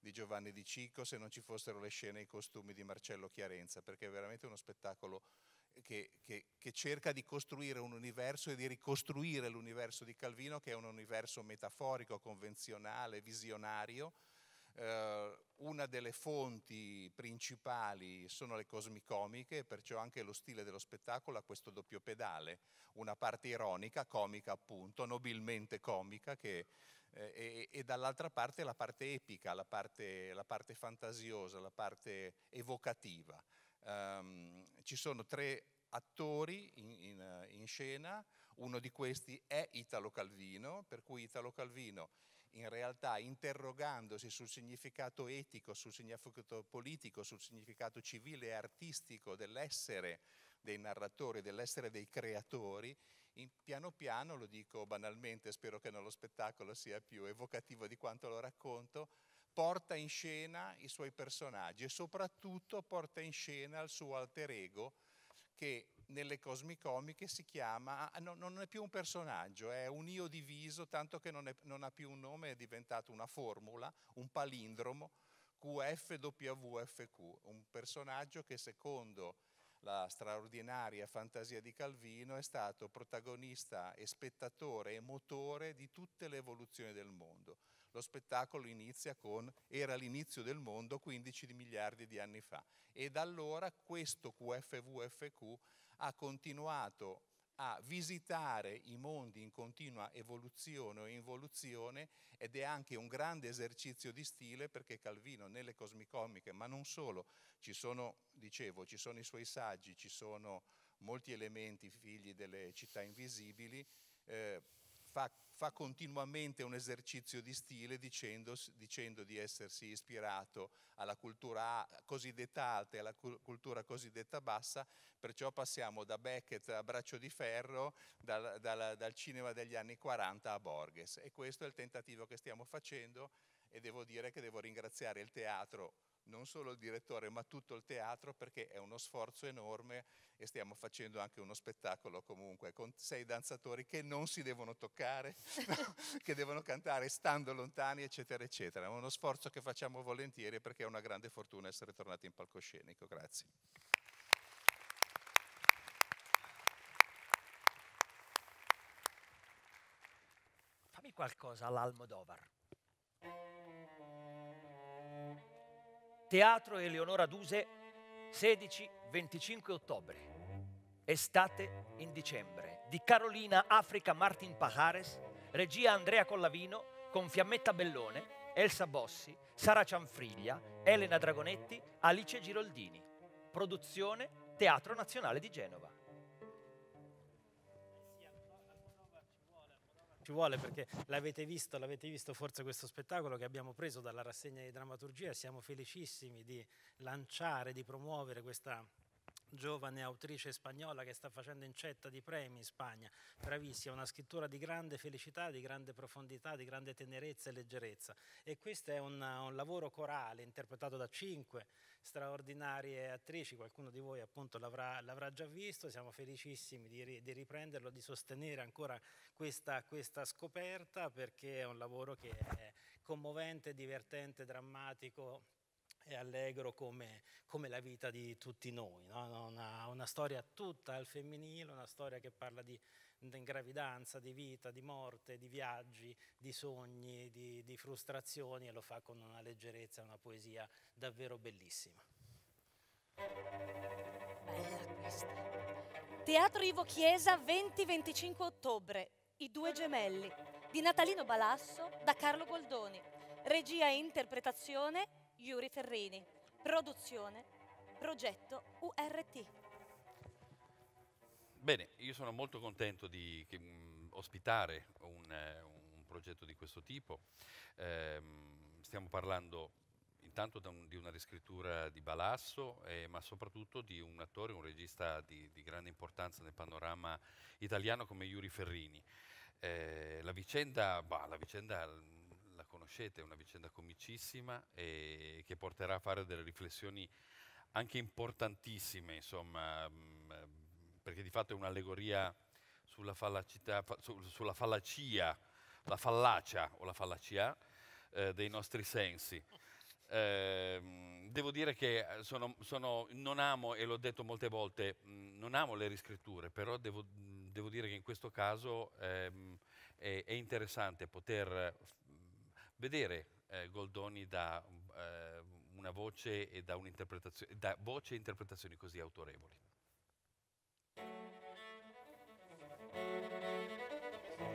S11: di Giovanni Di Cicco se non ci fossero le scene e i costumi di Marcello Chiarenza, perché è veramente uno spettacolo che, che, che, cerca di costruire un universo e di ricostruire l'universo di Calvino, che è un universo metaforico, convenzionale, visionario, eh, una delle fonti principali sono le cosmicomiche, perciò anche lo stile dello spettacolo ha questo doppio pedale, una parte ironica, comica appunto, nobilmente comica, che, eh, e, e, dall'altra parte la parte epica, la parte, la parte fantasiosa, la parte evocativa. Um, ci sono tre attori in, in, in scena, uno di questi è Italo Calvino, per cui Italo Calvino in realtà interrogandosi sul significato etico, sul significato politico, sul significato civile e artistico dell'essere dei narratori, dell'essere dei creatori, in, piano piano, lo dico banalmente, spero che nello spettacolo sia più evocativo di quanto lo racconto, porta in scena i suoi personaggi e soprattutto porta in scena il suo alter ego che nelle cosmicomiche si chiama, ah, no, non è più un personaggio, è un io diviso, tanto che non, è, non ha più un nome, è diventato una formula, un palindromo, QFWFQ, un personaggio che secondo la straordinaria fantasia di Calvino è stato protagonista e spettatore e motore di tutte le evoluzioni del mondo. Lo spettacolo inizia con era l'inizio del mondo 15 miliardi di anni fa e da allora questo QFVFQ ha continuato a visitare i mondi in continua evoluzione o involuzione ed è anche un grande esercizio di stile perché Calvino nelle cosmicomiche, ma non solo, ci sono, dicevo, ci sono i suoi saggi, ci sono molti elementi figli delle città invisibili, eh, fa, continuamente un esercizio di stile dicendo, dicendo, di essersi ispirato alla cultura cosiddetta alta e alla cultura cosiddetta bassa, perciò passiamo da Beckett a Braccio di Ferro, dal, dal, dal cinema degli anni 40 a Borges. E questo è il tentativo che stiamo facendo e devo dire che devo ringraziare il teatro non solo il direttore ma tutto il teatro perché è uno sforzo enorme e stiamo facendo anche uno spettacolo comunque con sei danzatori che non si devono toccare, che devono cantare stando lontani eccetera eccetera. È uno sforzo che facciamo volentieri perché è una grande fortuna essere tornati in palcoscenico. Grazie.
S2: Fammi qualcosa all'Almodovar. Teatro Eleonora Duse, 16-25 ottobre. Estate in dicembre. Di Carolina Africa Martin Pajares, regia Andrea Collavino, con Fiammetta Bellone, Elsa Bossi, Sara Cianfriglia, Elena Dragonetti, Alice Giroldini. Produzione Teatro Nazionale di Genova.
S10: Ci vuole perché l'avete visto, l'avete visto forse questo spettacolo che abbiamo preso dalla rassegna di drammaturgia e siamo felicissimi di lanciare, di promuovere questa giovane autrice spagnola che sta facendo incetta di premi in Spagna, bravissima, una scrittura di grande felicità, di grande profondità, di grande tenerezza e leggerezza. E questo è un, un lavoro corale interpretato da cinque straordinarie attrici, qualcuno di voi appunto l'avrà, già visto, siamo felicissimi di, di, riprenderlo, di sostenere ancora questa, questa scoperta perché è un lavoro che è commovente, divertente, drammatico, e allegro come, come, la vita di tutti noi, no? una, una, storia tutta al femminile, una storia che parla di, di, gravidanza, di vita, di morte, di viaggi, di sogni, di, di frustrazioni e lo fa con una leggerezza, una poesia davvero bellissima.
S1: Bella. Teatro Ivo Chiesa 20-25 ottobre, I due gemelli, di Natalino Balasso da Carlo Goldoni. Regia e interpretazione Yuri Ferrini. Produzione, progetto URT.
S3: Bene, io sono molto contento di che, mh, mm, ospitare un, eh, un, progetto di questo tipo. Eh, stiamo parlando intanto un, di una riscrittura di Balasso, eh, ma soprattutto di un attore, un regista di, di grande importanza nel panorama italiano come Yuri Ferrini. Eh, la vicenda, bah, la vicenda conoscete, è una vicenda comicissima e che porterà a fare delle riflessioni anche importantissime, insomma, mm, perché di fatto è un'allegoria sulla, sulla fallacia, la fallacia o la fallacia eh, dei nostri sensi. Eh, devo dire che sono, sono, non amo, e l'ho detto molte volte, mm, non amo le riscritture, però devo, devo dire che in questo caso ehm, è, è interessante poter vedere eh, Goldoni dà eh, una voce e da, un'interpretazione, da voce e interpretazioni così autorevoli.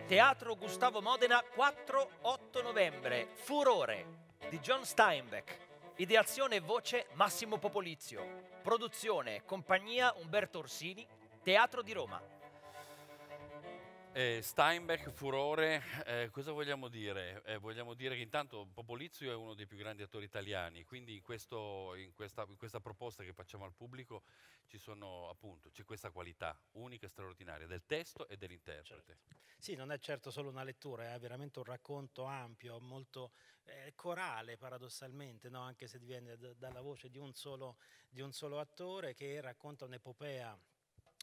S2: Teatro Gustavo Modena 4-8 novembre. Furore di John Steinbeck. Ideazione e voce Massimo Popolizio. Produzione compagnia Umberto Orsini. Teatro di Roma.
S3: Eh, Steinbeck, Furore, eh, cosa vogliamo dire? Eh, vogliamo dire che intanto Popolizio è uno dei più grandi attori italiani, quindi in, questo, in, questa, in questa, proposta che facciamo al pubblico sono, appunto, c'è questa qualità unica e straordinaria del testo e dell'interprete.
S10: Certo. Sì, non è certo solo una lettura, è veramente un racconto ampio, molto eh, corale paradossalmente, no? anche se viene dalla voce di un, solo, di un solo attore che racconta un'epopea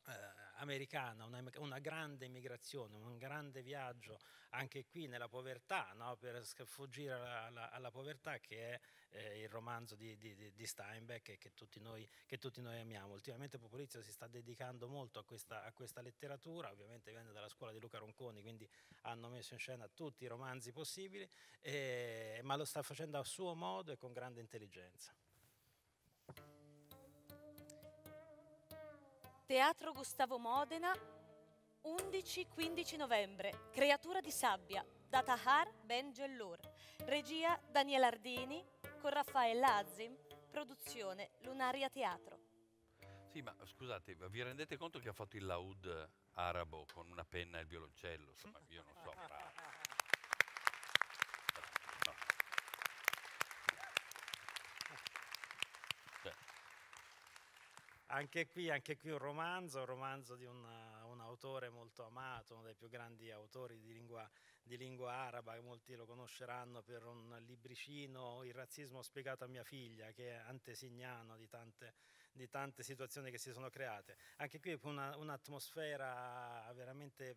S10: eh, americana, una, una, grande migrazione, un grande viaggio anche qui nella povertà, no? per sfuggire alla, alla, alla, povertà che è eh, il romanzo di, di, di Steinbeck che tutti, noi, che tutti, noi, amiamo. Ultimamente Popolizio si sta dedicando molto a questa, a questa letteratura, ovviamente viene dalla scuola di Luca Ronconi, quindi hanno messo in scena tutti i romanzi possibili, eh, ma lo sta facendo a suo modo e con grande intelligenza.
S1: Teatro Gustavo Modena, 11-15 novembre, Creatura di sabbia, da Tahar Ben Gellur, regia Daniele Ardini, con Raffaele Lazzim, produzione Lunaria Teatro.
S3: Sì, ma scusate, vi rendete conto che ha fatto il laud arabo con una penna e il violoncello? Insomma, io non so.
S10: Anche qui, anche qui, un romanzo, un romanzo di una, un autore molto amato, uno dei più grandi autori di lingua, di lingua araba, molti lo conosceranno per un libricino, Il razzismo spiegato a mia figlia, che è antesignano di tante, di tante situazioni che si sono create. Anche qui una, un'atmosfera veramente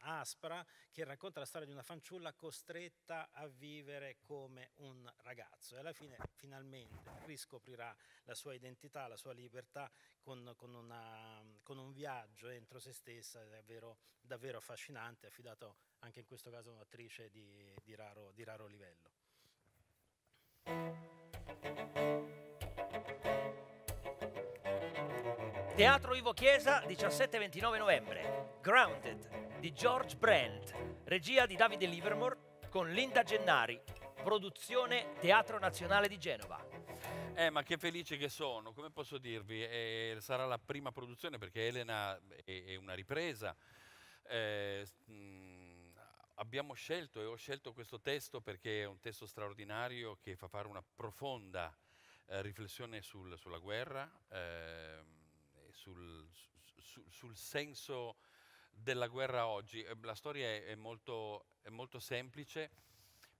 S10: aspra che racconta la storia di una fanciulla costretta a vivere come un ragazzo e alla fine finalmente riscoprirà la sua identità, la sua libertà con, con, una, con un viaggio entro se stessa davvero, davvero, affascinante, affidato anche in questo caso a un'attrice di, di, raro, di raro livello.
S2: Teatro Ivo Chiesa, 17-29 novembre. Grounded di George Brand, regia di Davide Livermore con Linda Gennari, produzione Teatro Nazionale di Genova.
S3: Eh, ma che felice che sono, come posso dirvi? Eh, sarà la prima produzione perché Elena è, è una ripresa. Eh, abbiamo scelto e ho scelto questo testo perché è un testo straordinario che fa fare una profonda eh, riflessione sul, sulla guerra, ehm, sul, su, sul senso della guerra oggi. Eh, la storia è, è, molto, è molto, semplice,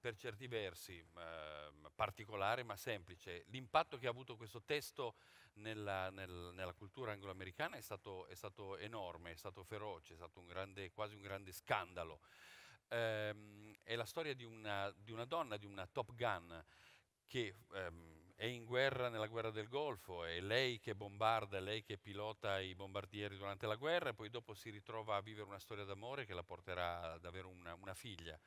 S3: per certi versi eh, particolare ma semplice. L'impatto che ha avuto questo testo nella, nel, nella cultura angloamericana è stato, è stato, enorme, è stato feroce, è stato un grande, quasi un grande scandalo. Eh, è la storia di una, di una, donna, di una Top Gun che ehm, è in guerra nella guerra del Golfo, è lei che bombarda, è lei che pilota i bombardieri durante la guerra e poi dopo si ritrova a vivere una storia d'amore che la porterà ad avere una, una figlia.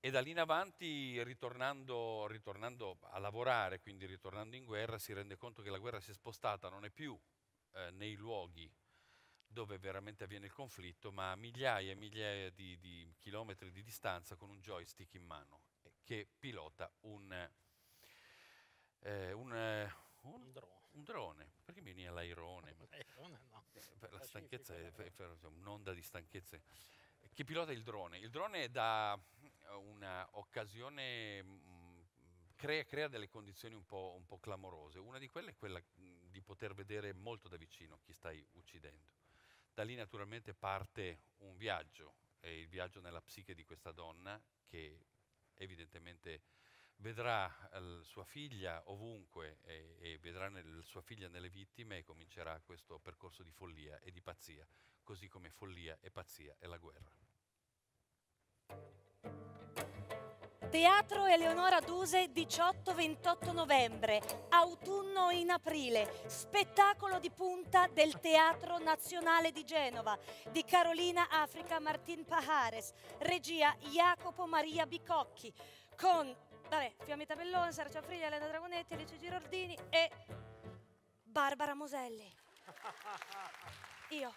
S3: E da lì in avanti, ritornando, ritornando, a lavorare, quindi ritornando in guerra, si rende conto che la guerra si è spostata, non è più eh, nei luoghi dove veramente avviene il conflitto, ma a migliaia e migliaia di, di chilometri di distanza con un joystick in mano che pilota un eh, un, eh, un, un, drone. un, drone. Perché mi viene l'airone?
S10: L'airone no.
S3: Eh, per la, la stanchezza, è, per, per, un'onda di stanchezza. Chi pilota il drone? Il drone dà un'occasione, mm, crea, crea, delle condizioni un po', un po', clamorose. Una di quelle è quella mm, di poter vedere molto da vicino chi stai uccidendo. Da lì naturalmente parte un viaggio, è il viaggio nella psiche di questa donna che evidentemente vedrà eh, sua figlia ovunque e, e vedrà nel, sua figlia nelle vittime e comincerà questo percorso di follia e di pazzia, così come follia e pazzia è la guerra.
S1: Teatro Eleonora Duse 18-28 novembre, autunno in aprile, spettacolo di punta del Teatro Nazionale di Genova di Carolina Africa Martin Pajares, regia Jacopo Maria Bicocchi con, vabbè, Fiammita Bellone, Sergio Friglia, Elena Dragonetti, Alice Girordini e Barbara Moselli. Io.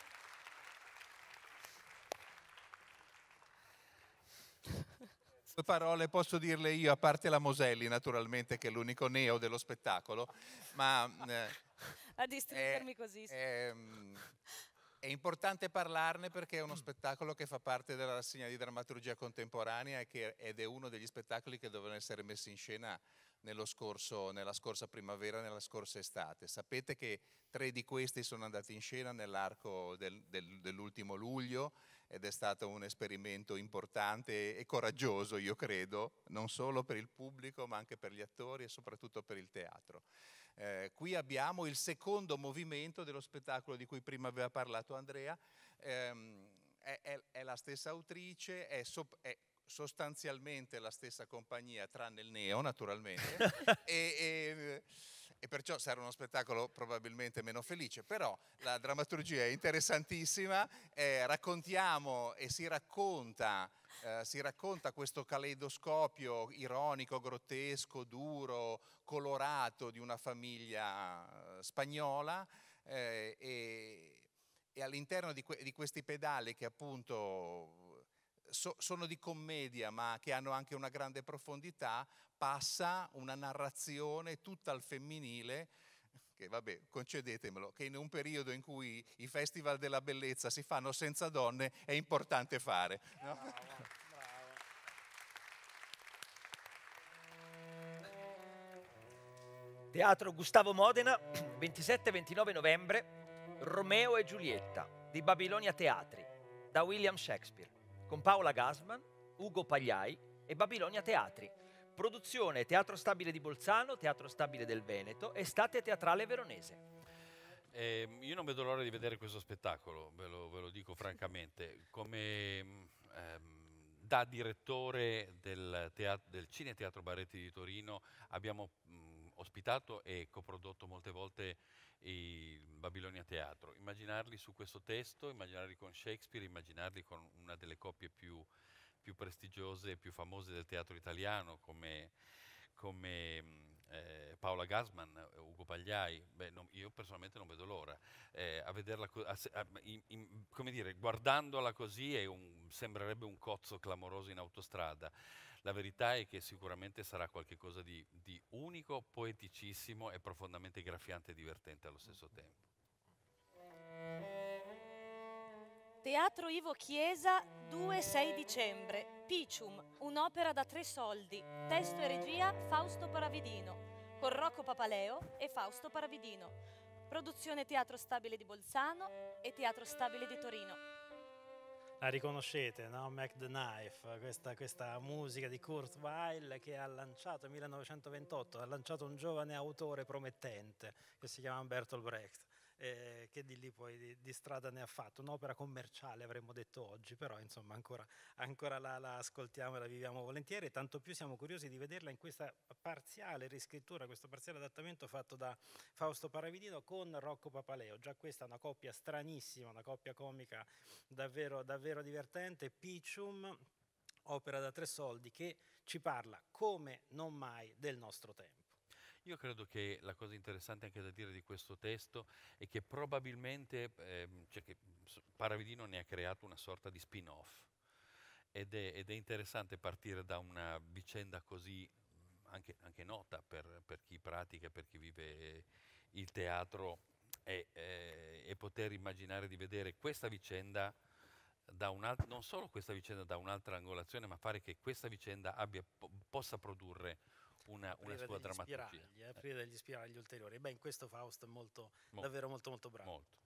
S11: Due parole posso dirle io, a parte la Moselli naturalmente, che è l'unico neo dello spettacolo, ma...
S1: Eh, a distruggermi così.
S11: È, è importante parlarne perché è uno spettacolo che fa parte della rassegna di drammaturgia contemporanea ed è uno degli spettacoli che dovevano essere messi in scena scorso, nella scorsa primavera, nella scorsa estate. Sapete che tre di questi sono andati in scena nell'arco del, del, dell'ultimo luglio ed è stato un esperimento importante e coraggioso, io credo, non solo per il pubblico ma anche per gli attori e soprattutto per il teatro. Eh, qui abbiamo il secondo movimento dello spettacolo di cui prima aveva parlato Andrea, eh, è, è, è, la stessa autrice, è, so, è, sostanzialmente la stessa compagnia, tranne il neo naturalmente, e, e, e, perciò sarà uno spettacolo probabilmente meno felice, però la drammaturgia è interessantissima, eh, raccontiamo e si racconta, eh, si racconta questo caleidoscopio ironico, grottesco, duro, colorato di una famiglia eh, spagnola eh, e, e, all'interno di, que di questi pedali che appunto so, sono di commedia ma che hanno anche una grande profondità, passa una narrazione tutta al femminile che vabbè, concedetemelo, che in un periodo in cui i festival della bellezza si fanno senza donne è importante fare. No? Bravo, bravo.
S2: Teatro Gustavo Modena, 27-29 novembre, Romeo e Giulietta, di Babilonia Teatri, da William Shakespeare con Paola Gasman, Ugo Pagliai e Babilonia Teatri. Produzione Teatro Stabile di Bolzano, Teatro Stabile del Veneto, Estate Teatrale Veronese.
S3: Eh, io non vedo l'ora di vedere questo spettacolo, ve lo, ve lo dico francamente. Come ehm, da direttore del, teatro, del Cine Teatro Baretti di Torino abbiamo mh, ospitato e coprodotto molte volte il Babilonia Teatro. Immaginarli su questo testo, immaginarli con Shakespeare, immaginarli con una delle coppie più, più prestigiose e più famose del teatro italiano come, come eh, Paola Gasman, Ugo Pagliai, beh, non, io personalmente non vedo l'ora. Eh, a vederla, a, a, in, in, come dire, guardandola così un, sembrerebbe un cozzo clamoroso in autostrada. La verità è che sicuramente sarà qualcosa di, di unico, poeticissimo e profondamente graffiante e divertente allo stesso tempo.
S1: Teatro Ivo Chiesa, 2-6 dicembre. Picium, un'opera da tre soldi. Testo e regia Fausto Paravidino, con Rocco Papaleo e Fausto Paravidino. Produzione Teatro Stabile di Bolzano e Teatro Stabile di Torino
S10: la riconoscete, no? Mac the Knife, questa, questa, musica di Kurt Weill che ha lanciato nel 1928, ha lanciato un giovane autore promettente che si chiama Bertolt Brecht eh, che di lì poi di, di, strada ne ha fatto. Un'opera commerciale avremmo detto oggi, però insomma ancora, ancora la, la, ascoltiamo e la viviamo volentieri, tanto più siamo curiosi di vederla in questa parziale riscrittura, questo parziale adattamento fatto da Fausto Paravidino con Rocco Papaleo. Già questa è una coppia stranissima, una coppia comica davvero, davvero divertente. Piccium, opera da tre soldi, che ci parla come non mai del nostro tempo.
S3: Io credo che la cosa interessante anche da dire di questo testo è che probabilmente ehm, cioè che Paravidino ne ha creato una sorta di spin-off. Ed è, ed è interessante partire da una vicenda così anche, anche nota per, per, chi pratica, per chi vive il teatro e, eh, e poter immaginare di vedere questa vicenda da non solo questa vicenda da un'altra angolazione, ma fare che questa vicenda abbia, po possa produrre una, una sua drammaturgia.
S10: Spiragli, eh, aprire degli spiragli ulteriori. Beh, in questo Faust è molto, molto. davvero molto molto bravo. Molto.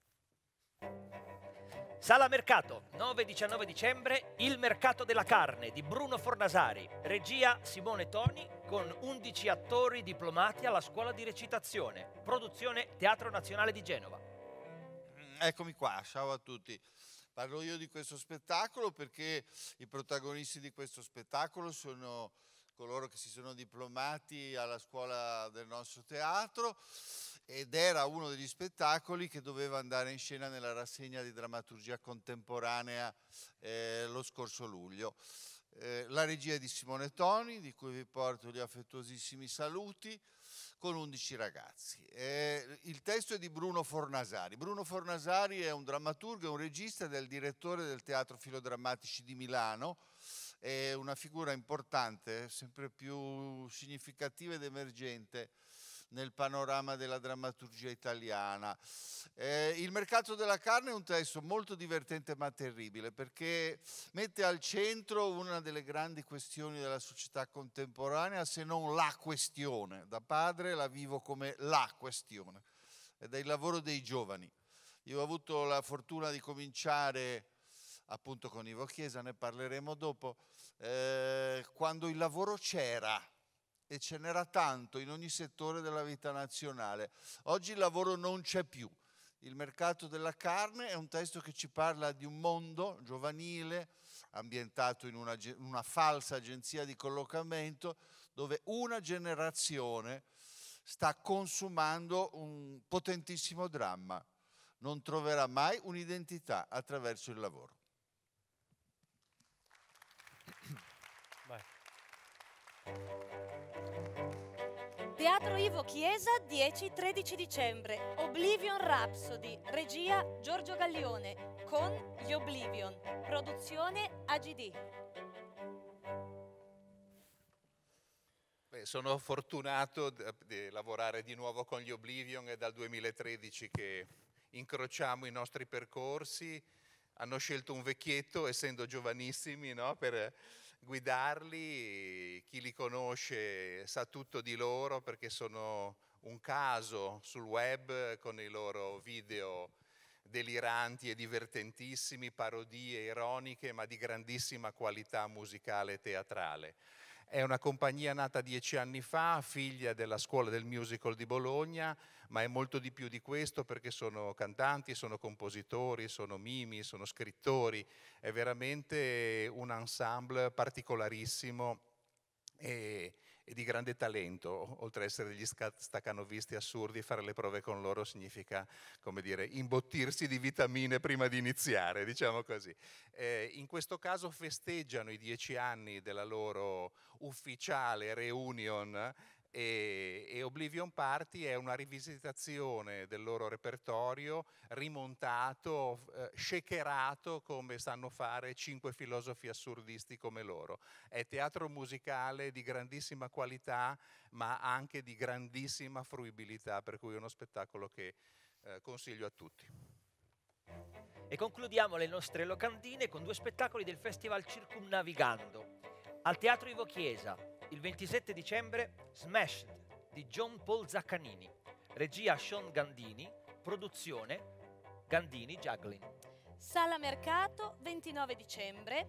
S2: Sala Mercato, 9-19 dicembre, Il mercato della carne di Bruno Fornasari, regia Simone Toni con 11 attori diplomati alla scuola di recitazione, produzione Teatro Nazionale di Genova.
S12: Mm, eccomi qua, ciao a tutti. Parlo io di questo spettacolo perché i protagonisti di questo spettacolo sono coloro che si sono diplomati alla scuola del nostro teatro ed era uno degli spettacoli che doveva andare in scena nella rassegna di drammaturgia contemporanea eh, lo scorso luglio. eh, la regia di Simone Toni, di cui vi porto gli affettuosissimi saluti, con 11 ragazzi. Eh, il testo è di Bruno Fornasari. Bruno Fornasari è un drammaturgo, è un regista ed è il direttore del Teatro Filodrammatici di Milano, è una figura importante, sempre più significativa ed emergente nel panorama della drammaturgia italiana. Eh, il mercato della carne è un testo molto divertente ma terribile perché mette al centro una delle grandi questioni della società contemporanea, se non la questione. Da padre la vivo come la questione ed è il lavoro dei giovani. Io ho avuto la fortuna di cominciare appunto con Ivo Chiesa, ne parleremo dopo, eh, quando il lavoro c'era e ce n'era tanto in ogni settore della vita nazionale. Oggi il lavoro non c'è più. Il mercato della carne è un testo che ci parla di un mondo giovanile, ambientato in una, una falsa agenzia di collocamento, dove una generazione sta consumando un potentissimo dramma. Non troverà mai un'identità attraverso il lavoro.
S1: Teatro Ivo Chiesa, 10-13 dicembre. Oblivion Rhapsody, regia Giorgio Gaglione, con gli Oblivion. Produzione AGD.
S11: Sono fortunato di lavorare di nuovo con gli Oblivion, è dal 2013 che incrociamo i nostri percorsi. Hanno scelto un vecchietto, essendo giovanissimi, no? per guidarli, chi li conosce sa tutto di loro perché sono un caso sul web con i loro video deliranti e divertentissimi, parodie ironiche ma di grandissima qualità musicale e teatrale. È una compagnia nata dieci anni fa, figlia della scuola del musical di Bologna, ma è molto di più di questo perché sono cantanti, sono compositori, sono mimi, sono scrittori, è veramente un ensemble particolarissimo e, e di grande talento, oltre ad essere degli staccanovisti assurdi, fare le prove con loro significa, come dire, imbottirsi di vitamine prima di iniziare, diciamo così. Eh, in questo caso festeggiano i dieci anni della loro ufficiale reunion e, e, Oblivion Party è una rivisitazione del loro repertorio rimontato, eh, shakerato come sanno fare cinque filosofi assurdisti come loro. È teatro musicale di grandissima qualità ma anche di grandissima fruibilità, per cui è uno spettacolo che eh, consiglio a tutti.
S2: E concludiamo le nostre locandine con due spettacoli del Festival Circumnavigando. Al Teatro Ivo Chiesa, il 27 dicembre Smashed di John Paul Zaccanini, regia Sean Gandini, produzione Gandini Juggling.
S1: Sala Mercato 29 dicembre.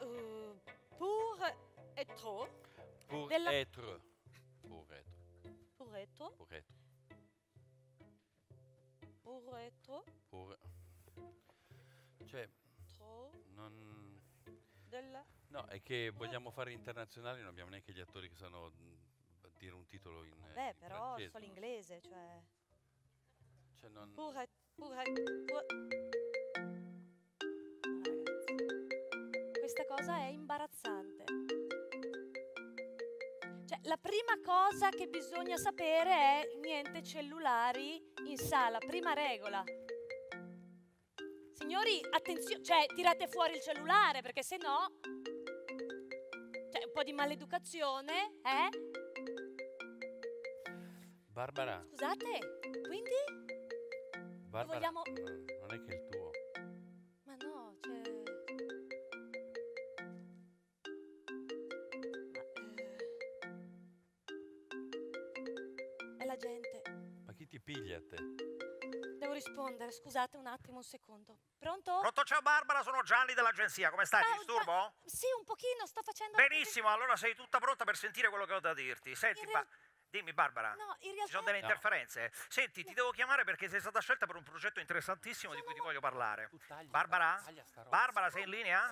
S1: Uh, Pour être.
S3: Pour della... être.
S1: Pour être. Pour être.
S3: Pour être.
S1: Pour être.
S3: Pour Cioè non
S1: della
S3: No, è che vogliamo fare internazionali, non abbiamo neanche gli attori che sanno dire un titolo in
S1: Beh,
S3: in
S1: però
S3: francese,
S1: solo inglese, cioè...
S3: Cioè non...
S1: Pure, pure, pure... Questa cosa è imbarazzante. Cioè, la prima cosa che bisogna sapere è niente cellulari in sala, prima regola. Signori, attenzione, cioè tirate fuori il cellulare perché se no po' di maleducazione, eh?
S3: Barbara,
S1: Scusate, quindi?
S3: Barbara
S1: vogliamo-
S3: non, è che il
S1: rispondere, scusate un attimo, un secondo. Pronto?
S13: Pronto, ciao Barbara, sono Gianni dell'agenzia, come stai? Ti
S1: Ciao,
S13: disturbo?
S1: Gia- Sì, un pochino, sto facendo...
S13: Benissimo, allora sei tutta pronta per sentire quello che ho da dirti. Senti, Ba- dimmi Barbara.
S1: No, in
S13: Ci
S1: realtà...
S13: sono delle
S3: No.
S13: interferenze. Senti, ti devo chiamare perché sei stata scelta per un progetto interessantissimo di cui ti voglio parlare. Barbara? Barbara, sei in linea?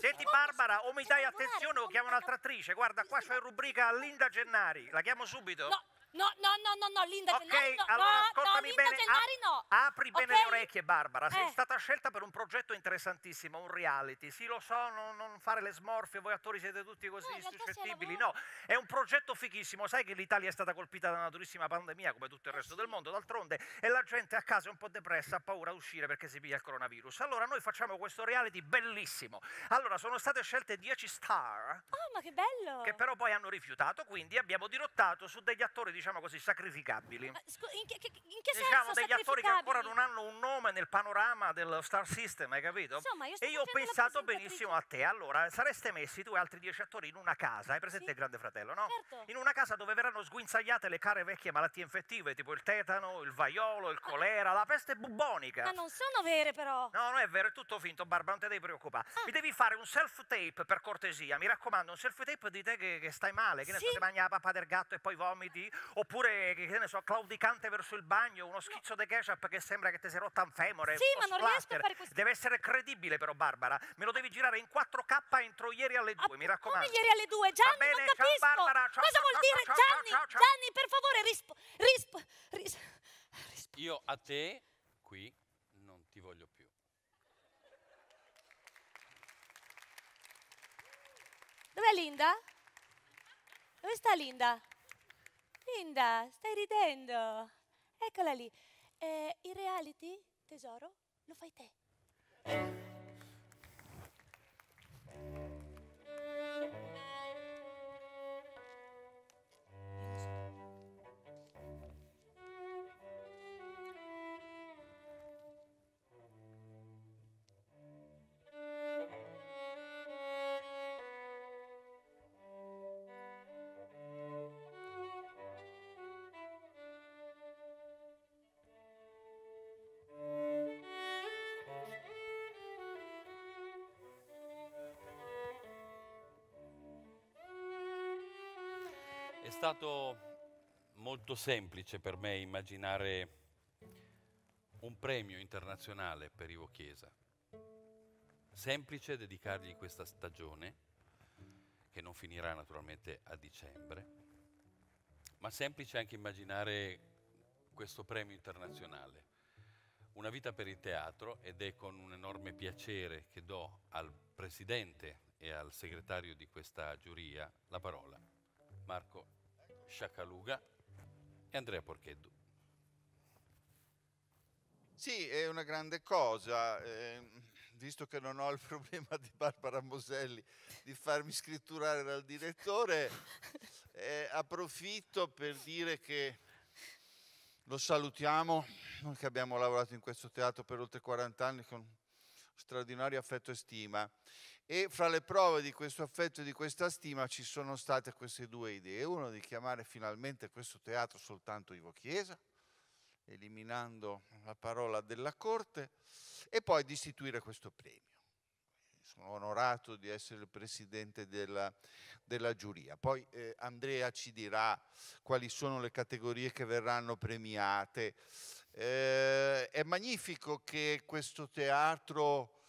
S13: Senti Barbara, o mi dai attenzione o chiamo un'altra attrice. Guarda, qua c'è rubrica Linda Gennari. La chiamo subito?
S1: No, No, no, no, no, no, Linda
S2: Ok,
S1: Gennari no.
S2: allora
S1: no, no, Linda
S2: bene.
S1: Gennari no.
S2: Apri bene
S1: Ok?
S2: le orecchie, Barbara. Sei
S1: Eh.
S2: stata scelta per un progetto interessantissimo, un reality. Sì, lo so, non, non fare le smorfie, voi attori siete tutti così
S1: No, sia
S2: suscettibili. No, è un progetto fighissimo. Sai che l'Italia è stata colpita da una durissima pandemia, come tutto il resto del mondo, d'altronde, e la gente a casa è un po' depressa, ha paura di uscire perché si piglia il coronavirus. Allora noi facciamo questo reality bellissimo. Allora, sono state scelte 10 star
S1: Oh, ma che bello.
S2: che però poi hanno rifiutato, quindi abbiamo dirottato su degli attori, diciamo così, sacrificabili.
S1: Scu- in che, che- in che
S2: Diciamo degli attori che ancora non hanno un nome nel panorama del Star System, hai capito?
S1: Insomma, io
S2: e io ho pensato benissimo a te. Allora, sareste messi tu e altri dieci attori in una casa, hai presente
S1: Sì.
S2: il Grande Fratello, no?
S1: Certo.
S2: In una casa dove verranno sguinzagliate le care vecchie malattie infettive, tipo il tetano, il vaiolo, il colera, la peste bubonica.
S1: Ma non sono vere però.
S2: No, non è vero, è tutto finto, Barbara, non ti devi preoccupare.
S1: Ah.
S2: Mi devi fare un self-tape per cortesia, mi raccomando, un self-tape di te che, che stai male, che ne so,
S1: Sì.
S2: se mangia la pappa del gatto e poi vomiti, oppure, che, ne so, claudicante verso il bagno, uno schizzo di ketchup che sembra che ti si è rotta un femore.
S1: Sì, ma non riesco a
S2: splatter.
S1: fare questo-
S2: Deve essere credibile però, Barbara, me lo devi girare in 4K entro ieri alle 2, mi raccomando.
S1: Come ieri alle due? Gianni,
S2: bene,
S1: non
S2: ciao,
S1: capisco.
S2: Barbara, ciao,
S1: Cosa
S2: ciao,
S1: vuol
S2: ciao,
S1: dire?
S2: ciao,
S1: Gianni,
S2: ciao, ciao.
S1: Gianni, per favore, risp... risp... ris-
S3: Io a te qui non ti voglio più.
S1: Dov'è Linda? Dove sta Linda? Linda, stai ridendo. Eccola lì. Eh, il reality, tesoro, lo fai te.
S3: Stato molto semplice per me immaginare un premio internazionale per Ivo Chiesa. Semplice dedicargli questa stagione, che non finirà naturalmente a dicembre, ma semplice anche immaginare questo premio internazionale. Una vita per il teatro ed è con un enorme piacere che do al presidente e al segretario di questa giuria la parola. Marco Sciacaluga e Andrea Porcheddu.
S12: Sì, è una grande cosa, ehm, visto che non ho il problema di Barbara Moselli di farmi scritturare dal direttore, eh, approfitto per dire che lo salutiamo, noi che abbiamo lavorato in questo teatro per oltre 40 anni con straordinario affetto e stima. E fra le prove di questo affetto e di questa stima ci sono state queste due idee. Uno di chiamare finalmente questo teatro soltanto Ivo Chiesa, eliminando la parola della Corte, e poi di istituire questo premio. Sono onorato di essere il presidente della, della giuria. Poi eh, Andrea ci dirà quali sono le categorie che verranno premiate. Eh, è magnifico che questo teatro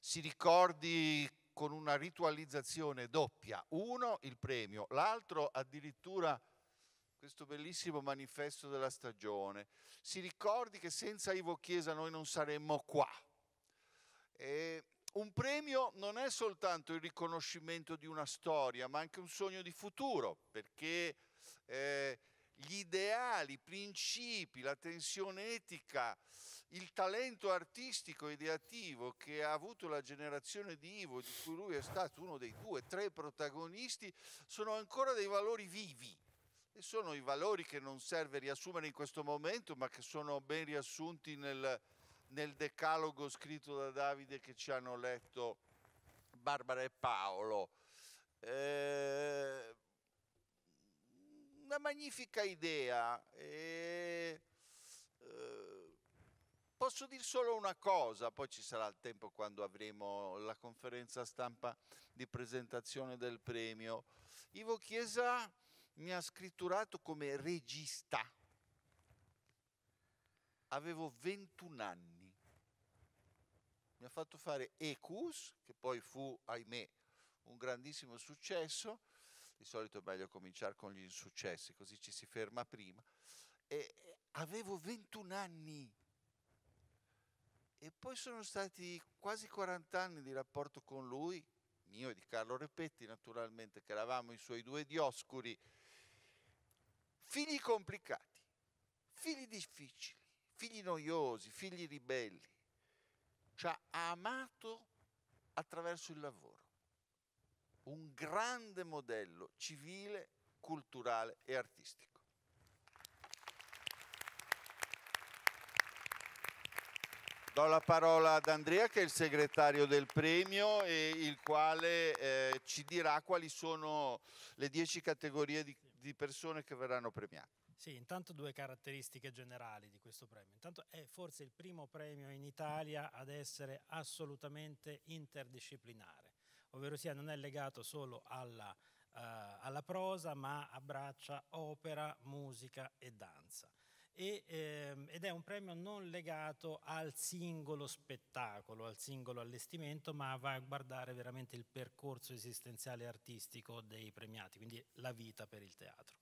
S12: si ricordi con una ritualizzazione doppia. Uno, il premio, l'altro addirittura questo bellissimo manifesto della stagione. Si ricordi che senza Ivo Chiesa noi non saremmo qua. E un premio non è soltanto il riconoscimento di una storia, ma anche un sogno di futuro, perché eh, gli ideali, i principi, la tensione etica, il talento artistico ideativo che ha avuto la generazione di Ivo, di cui lui è stato uno dei due, tre protagonisti, sono ancora dei valori vivi. E sono i valori che non serve riassumere in questo momento, ma che sono ben riassunti nel, nel decalogo scritto da Davide che ci hanno letto Barbara e Paolo. Eh, una magnifica idea. E, eh, posso dire solo una cosa, poi ci sarà il tempo quando avremo la conferenza stampa di presentazione del premio. Ivo Chiesa mi ha scritturato come regista. Avevo 21 anni. Mi ha fatto fare Ecus, che poi fu, ahimè, un grandissimo successo, di solito è meglio cominciare con gli insuccessi, così ci si ferma prima. E avevo 21 anni e poi sono stati quasi 40 anni di rapporto con lui, mio e di Carlo Repetti naturalmente, che eravamo i suoi due dioscuri, figli complicati, figli difficili, figli noiosi, figli ribelli. Ci ha amato attraverso il lavoro. Un grande modello civile, culturale e artistico. Do la parola ad Andrea che è il segretario del premio e il quale eh, ci dirà quali sono le dieci categorie di, di persone che verranno premiate.
S10: Sì, intanto due caratteristiche generali di questo premio. Intanto è forse il primo premio in Italia ad essere assolutamente interdisciplinare, ovvero sia non è legato solo alla, uh, alla prosa, ma abbraccia opera, musica e danza e, ehm, ed è un premio non legato al singolo spettacolo, al singolo allestimento, ma va a guardare veramente il percorso esistenziale artistico dei premiati, quindi la vita per il teatro.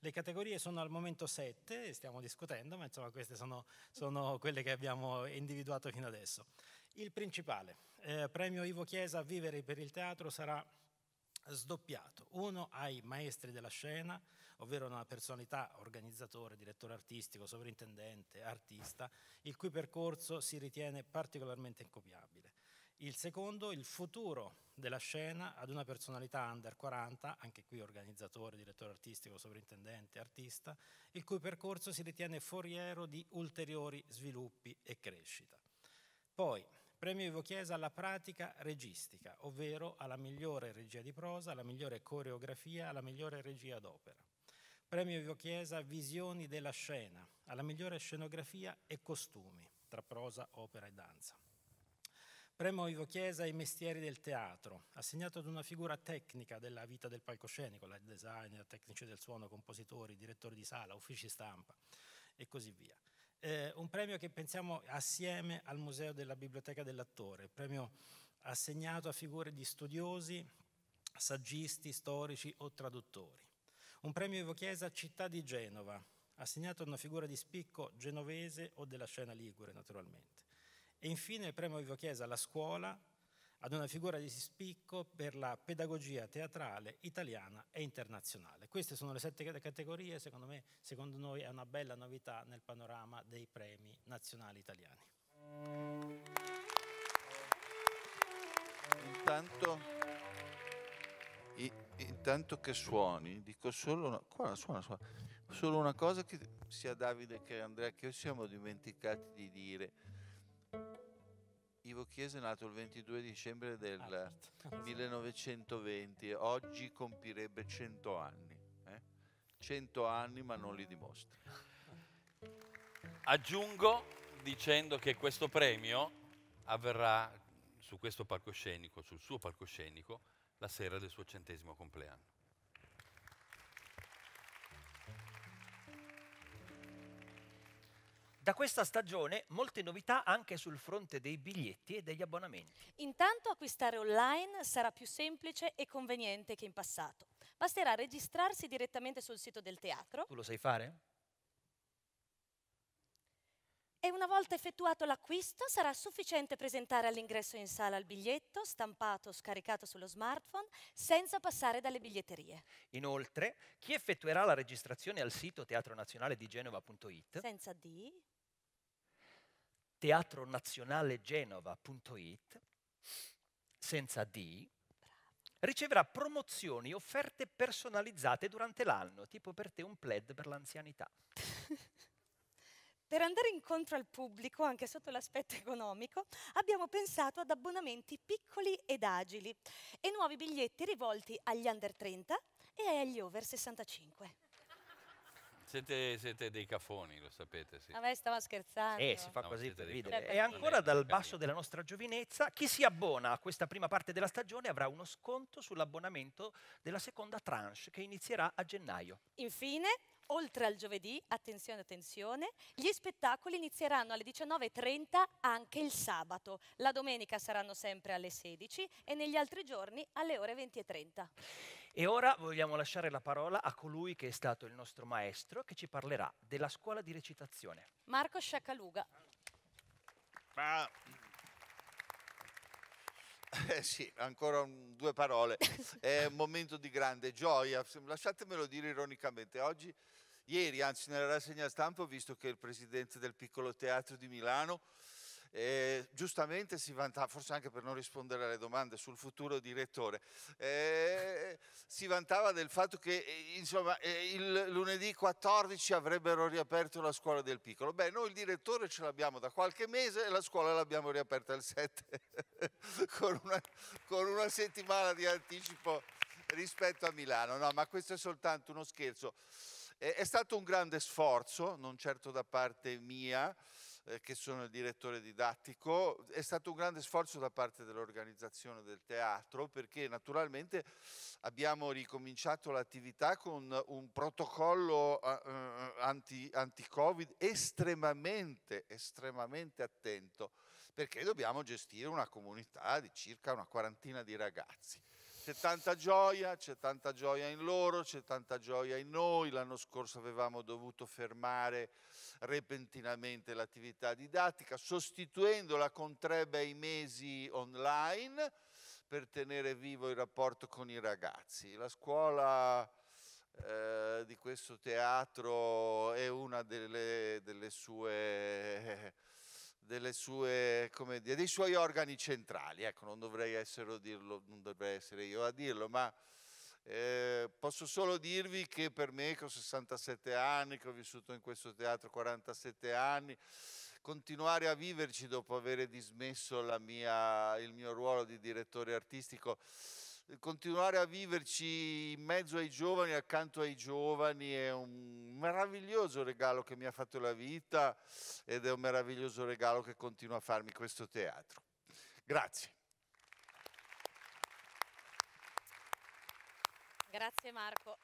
S10: Le categorie sono al momento sette, stiamo discutendo, ma insomma queste sono, sono quelle che abbiamo individuato fino adesso. Il principale, eh, premio Ivo Chiesa Vivere per il teatro, sarà sdoppiato. Uno ai maestri della scena, ovvero una personalità, organizzatore, direttore artistico, sovrintendente, artista, il cui percorso si ritiene particolarmente incopiabile. Il secondo, il futuro della scena ad una personalità under 40, anche qui organizzatore, direttore artistico, sovrintendente, artista, il cui percorso si ritiene foriero di ulteriori sviluppi e crescita. Poi, Premio Ivo Chiesa alla pratica registica, ovvero alla migliore regia di prosa, alla migliore coreografia, alla migliore regia d'opera. Premio Ivo Chiesa Visioni della scena, alla migliore scenografia e costumi, tra prosa, opera e danza. Premio Ivo Chiesa ai mestieri del teatro, assegnato ad una figura tecnica della vita del palcoscenico, la designer, tecnici del suono, compositori, direttori di sala, uffici stampa e così via eh, un premio che pensiamo assieme al Museo della Biblioteca dell'Attore, premio assegnato a figure di studiosi, saggisti, storici o traduttori. Un premio Evo Chiesa Città di Genova, assegnato a una figura di spicco genovese o della scena ligure naturalmente. E infine il premio Evo Chiesa alla scuola, ad una figura di spicco per la pedagogia teatrale italiana e internazionale. Queste sono le sette categorie, secondo me, secondo noi è una bella novità nel panorama dei premi nazionali italiani.
S12: Intanto, intanto che suoni, dico solo una, qua suona, suona, solo una cosa che sia Davide che Andrea che siamo dimenticati di dire Ivo Chiesa è nato il 22 dicembre del ah, 1920 oggi compirebbe 100 anni. Eh? 100 anni ma non li dimostra.
S3: Aggiungo dicendo che questo premio avverrà su questo palcoscenico, sul suo palcoscenico, la sera del suo centesimo compleanno.
S2: Da questa stagione molte novità anche sul fronte dei biglietti e degli abbonamenti.
S1: Intanto acquistare online sarà più semplice e conveniente che in passato. Basterà registrarsi direttamente sul sito del teatro.
S2: Tu lo sai fare?
S1: E una volta effettuato l'acquisto sarà sufficiente presentare all'ingresso in sala il biglietto stampato o scaricato sullo smartphone senza passare dalle biglietterie.
S2: Inoltre, chi effettuerà la registrazione al sito teatronazionaledigenova.it
S1: senza D
S2: teatronazionalegenova.it senza D riceverà promozioni, offerte personalizzate durante l'anno, tipo per te un plaid per l'anzianità.
S1: Per andare incontro al pubblico, anche sotto l'aspetto economico, abbiamo pensato ad abbonamenti piccoli ed agili e nuovi biglietti rivolti agli under 30 e agli over 65.
S3: Siete, siete, dei cafoni, lo sapete, sì.
S1: Vabbè, stava scherzando.
S2: Eh, si fa no, così per ridere. E ancora dal basso della nostra giovinezza, chi si abbona a questa prima parte della stagione avrà uno sconto sull'abbonamento della seconda tranche che inizierà a gennaio.
S1: Infine, oltre al giovedì, attenzione, attenzione, gli spettacoli inizieranno alle 19.30 anche il sabato. La domenica saranno sempre alle 16 e negli altri giorni alle ore 20.30.
S2: E ora vogliamo lasciare la parola a colui che è stato il nostro maestro che ci parlerà della scuola di recitazione.
S1: Marco Sciaccaluga.
S12: Ma... Eh sì, ancora un- due parole. È un momento di grande gioia. Lasciatemelo dire ironicamente. Oggi, ieri, anzi nella rassegna stampa ho visto che il presidente del piccolo teatro di Milano eh, giustamente si vantava, forse anche per non rispondere alle domande sul futuro direttore, eh, si vantava del fatto che eh, insomma, eh, il lunedì 14 avrebbero riaperto la scuola del piccolo. Beh, noi il direttore ce l'abbiamo da qualche mese e la scuola l'abbiamo riaperta il 7 con, una, con una settimana di anticipo rispetto a Milano. No, ma questo è soltanto uno scherzo. È stato un grande sforzo, non certo da parte mia, eh, che sono il direttore didattico, è stato un grande sforzo da parte dell'organizzazione del teatro perché naturalmente abbiamo ricominciato l'attività con un protocollo eh, eh, anti- anti-Covid estremamente, estremamente attento perché dobbiamo gestire una comunità di circa una quarantina di ragazzi. C'è tanta gioia, c'è tanta gioia in loro, c'è tanta gioia in noi. L'anno scorso avevamo dovuto fermare repentinamente l'attività didattica, sostituendola con tre bei mesi online per tenere vivo il rapporto con i ragazzi. La scuola eh, di questo teatro è una delle, delle sue delle sue, dire, dei suoi organi centrali. Ecco, non dovrei dirlo, non dovrei essere io a dirlo, ma eh, posso solo dirvi che per me, che ho 67 anni, che ho vissuto in questo teatro 47 anni, continuare a viverci dopo aver dismesso mia- il mio ruolo di direttore artistico, continuare a viverci in mezzo ai giovani, accanto ai giovani, è un meraviglioso regalo che mi ha fatto la vita ed è un meraviglioso regalo che continua a farmi questo teatro. Grazie.
S1: Grazie Marco.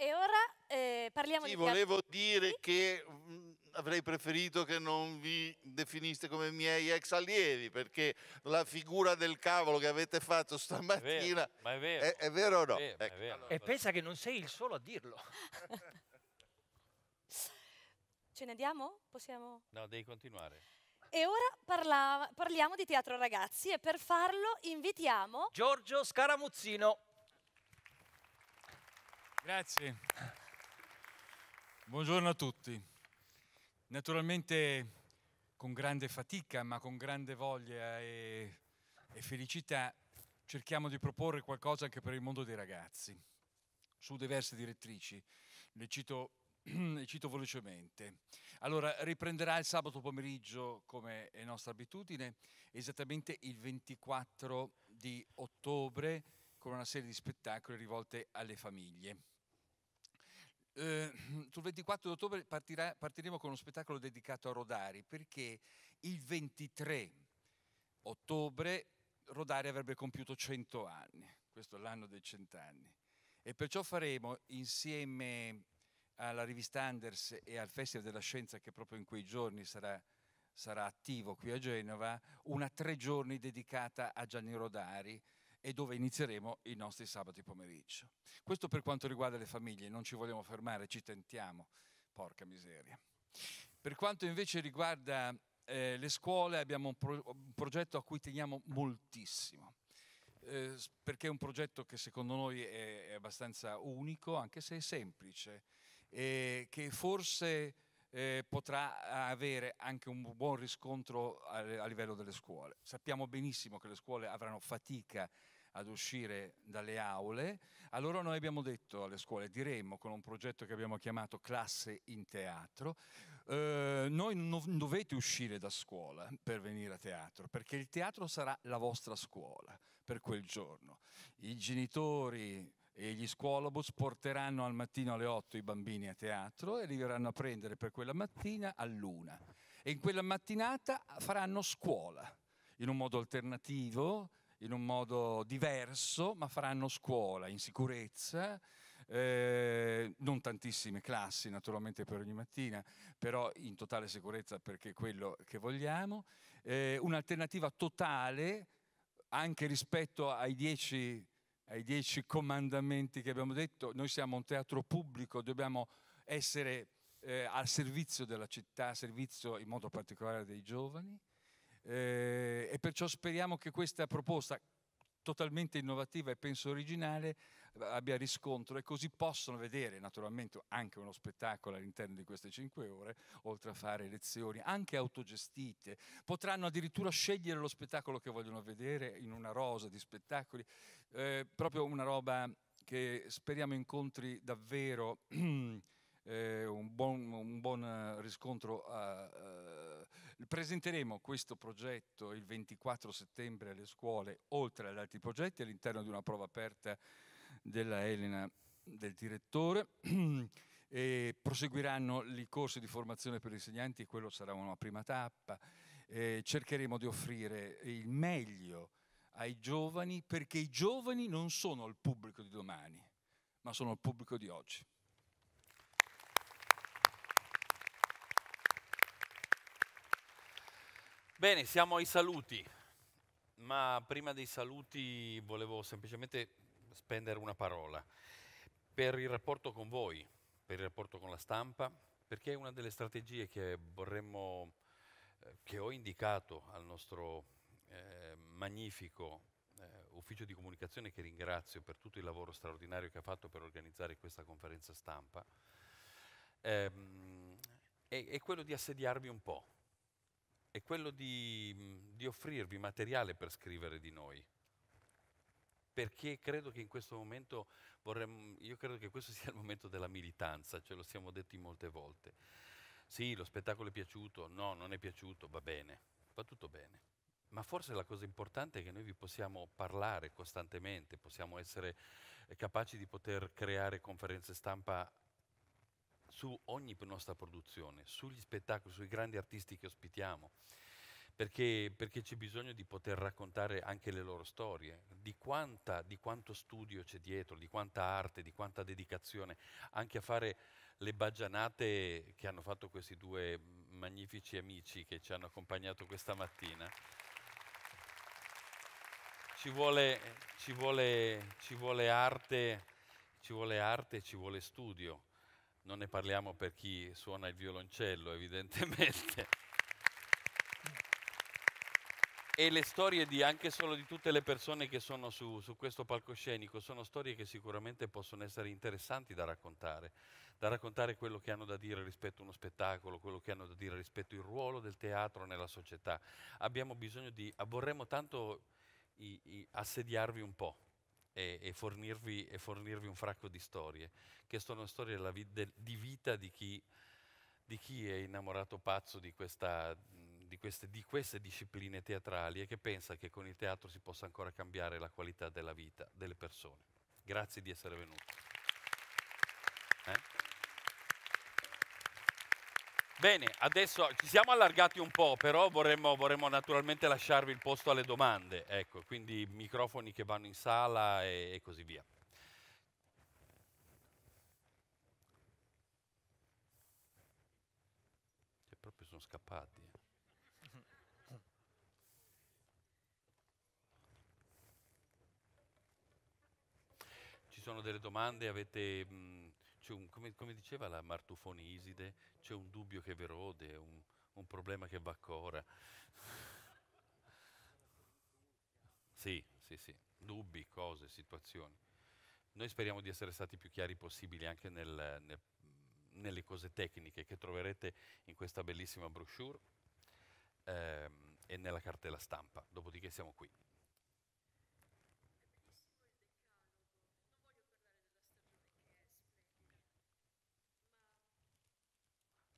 S1: E ora eh, parliamo
S12: Sì,
S1: di teatro-
S12: volevo dire che mm, avrei preferito che non vi definiste come miei ex allievi, perché la figura del cavolo che avete fatto stamattina
S3: ma è vero.
S12: è, è vero o no?
S3: È vero, è
S12: Ecco.
S3: vero.
S2: E pensa che non sei il solo a dirlo.
S1: Ce ne andiamo? Possiamo?
S3: No, devi continuare.
S1: E ora parla- parliamo di teatro ragazzi e per farlo invitiamo
S2: Giorgio Scaramuzzino.
S14: Grazie. Buongiorno a tutti. Naturalmente con grande fatica, ma con grande voglia e, e felicità, cerchiamo di proporre qualcosa anche per il mondo dei ragazzi, su diverse direttrici. Le cito, le cito velocemente. Allora, riprenderà il sabato pomeriggio, come è nostra abitudine, esattamente il 24 di ottobre, con una serie di spettacoli rivolte alle famiglie. Eh, sul 24 di ottobre partirà- partiremo con uno spettacolo dedicato a Rodari perché il 23 ottobre Rodari avrebbe compiuto 100 anni, questo è l'anno dei cent'anni e perciò faremo insieme alla rivista Anders e al Festival della Scienza che proprio in quei giorni sarà, sarà attivo qui a Genova, una tre giorni dedicata a Gianni Rodari e dove inizieremo i nostri sabati pomeriggio. Questo per quanto riguarda le famiglie, non ci vogliamo fermare, ci tentiamo, porca miseria. Per quanto invece riguarda eh, le scuole abbiamo un, pro- un progetto a cui teniamo moltissimo, eh, perché è un progetto che secondo noi è, è abbastanza unico, anche se è semplice, e che forse eh, potrà avere anche un buon riscontro a, a livello delle scuole. Sappiamo benissimo che le scuole avranno fatica ad uscire dalle aule, allora noi abbiamo detto alle scuole, diremmo con un progetto che abbiamo chiamato Classe in Teatro, eh, noi non dovete uscire da scuola per venire a teatro, perché il teatro sarà la vostra scuola per quel giorno. I genitori e gli scuolabus porteranno al mattino alle 8 i bambini a teatro e li verranno a prendere per quella mattina all'una. E in quella mattinata faranno scuola, in un modo alternativo, in un modo diverso, ma faranno scuola in sicurezza, eh, non tantissime classi naturalmente per ogni mattina, però in totale sicurezza perché è quello che vogliamo, eh, un'alternativa totale anche rispetto ai dieci, ai dieci comandamenti che abbiamo detto, noi siamo un teatro pubblico, dobbiamo essere eh, al servizio della città, servizio in modo particolare dei giovani eh, e perciò speriamo che questa proposta totalmente innovativa e penso originale abbia riscontro e così possono vedere naturalmente anche uno spettacolo all'interno di queste cinque ore, oltre a fare lezioni anche autogestite. Potranno addirittura scegliere lo spettacolo che vogliono vedere in una rosa di spettacoli, eh, proprio una roba che speriamo incontri davvero eh, un, buon, un, buon, riscontro. A, a, presenteremo questo progetto il 24 settembre alle scuole, oltre ad altri progetti, all'interno di una prova aperta della Elena del direttore. e proseguiranno i corsi di formazione per gli insegnanti, quello sarà una prima tappa. Eh, cercheremo di offrire il meglio ai giovani perché i giovani non sono il pubblico di domani, ma sono il pubblico di oggi.
S3: Bene, siamo ai saluti, ma prima dei saluti volevo semplicemente spendere una parola. Per il rapporto con voi, per il rapporto con la stampa, perché è una delle strategie che vorremmo, eh, che ho indicato al nostro eh, magnifico eh, ufficio di comunicazione che ringrazio per tutto il lavoro straordinario che ha fatto per organizzare questa conferenza stampa, ehm, è, è quello di assediarvi un po' è quello di, di offrirvi materiale per scrivere di noi. Perché credo che in questo momento vorremmo, io credo che questo sia il momento della militanza, ce lo siamo detti molte volte. Sì, lo spettacolo è piaciuto, no, non è piaciuto, va bene, va tutto bene. Ma forse la cosa importante è che noi vi possiamo parlare costantemente, possiamo essere capaci di poter creare conferenze stampa su ogni nostra produzione, sugli spettacoli, sui grandi artisti che ospitiamo, perché, perché c'è bisogno di poter raccontare anche le loro storie, di, quanta, di quanto studio c'è dietro, di quanta arte, di quanta dedicazione, anche a fare le baggianate che hanno fatto questi due magnifici amici che ci hanno accompagnato questa mattina. Ci vuole, ci vuole, ci vuole arte, ci vuole arte, ci vuole studio non ne parliamo per chi suona il violoncello, evidentemente. e le storie di, anche solo di tutte le persone che sono su, su, questo palcoscenico sono storie che sicuramente possono essere interessanti da raccontare, da raccontare quello che hanno da dire rispetto a uno spettacolo, quello che hanno da dire rispetto al ruolo del teatro nella società. Abbiamo bisogno di, vorremmo tanto i, i, assediarvi un po' e, e, fornirvi, e, fornirvi, un fracco di storie, che sono storie vi, de, di vita di chi, di chi, è innamorato pazzo di, questa, di, queste, di queste discipline teatrali e che pensa che con il teatro si possa ancora cambiare la qualità della vita delle persone. Grazie di essere venuti. Bene, adesso ci siamo allargati un po', però vorremmo, vorremmo, naturalmente lasciarvi il posto alle domande, ecco, quindi microfoni che vanno in sala e, e così via. Che proprio sono scappati. Ci sono delle domande, avete... Mh, un, come, come, diceva la Martufoni Iside, c'è un dubbio che verode, un, un problema che va ancora. sì, sì, sì, dubbi, cose, situazioni. Noi speriamo di essere stati più chiari possibili anche nel, nel, nelle cose tecniche che troverete in questa bellissima brochure ehm, e nella cartella stampa. Dopodiché siamo qui.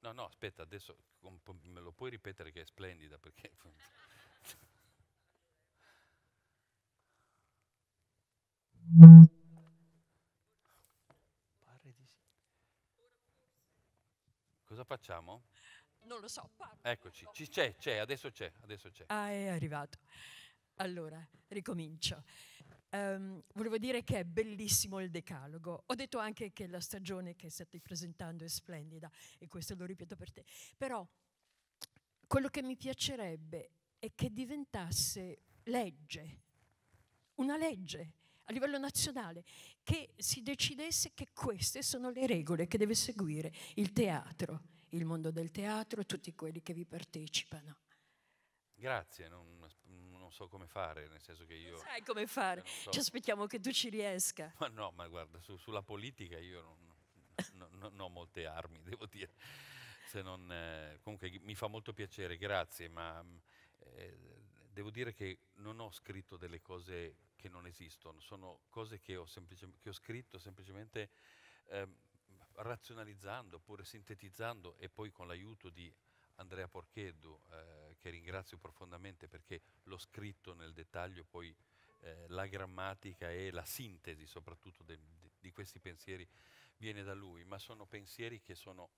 S3: No, no, aspetta, adesso me lo puoi ripetere che è splendida perché... Pare di sì. Cosa facciamo?
S15: Non lo so, parlo.
S3: Eccoci, ci, c'è, c'è, adesso c'è, adesso c'è.
S15: Ah, è arrivato. Allora, ricomincio. Um, volevo dire che è bellissimo il decalogo. Ho detto anche che la stagione che state presentando è splendida e questo lo ripeto per te. Però quello che mi piacerebbe è che diventasse legge, una legge a livello nazionale, che si decidesse che queste sono le regole che deve seguire il teatro, il mondo del teatro, tutti quelli che vi partecipano.
S3: Grazie, non, non so come fare, nel senso che io...
S15: Non sai come fare, so. ci aspettiamo che tu ci riesca.
S3: Ma no, ma guarda, su, sulla politica io non, non, non, ho molte armi, devo dire. Non, eh, comunque mi fa molto piacere, grazie, ma eh, devo dire che non ho scritto delle cose che non esistono, sono cose che ho, che ho scritto semplicemente eh, razionalizzando oppure sintetizzando e poi con l'aiuto di Andrea Porcheddu, eh, che ringrazio profondamente perché l'ho scritto nel dettaglio, poi eh, la grammatica e la sintesi soprattutto de, de, di questi pensieri viene da lui, ma sono pensieri che sono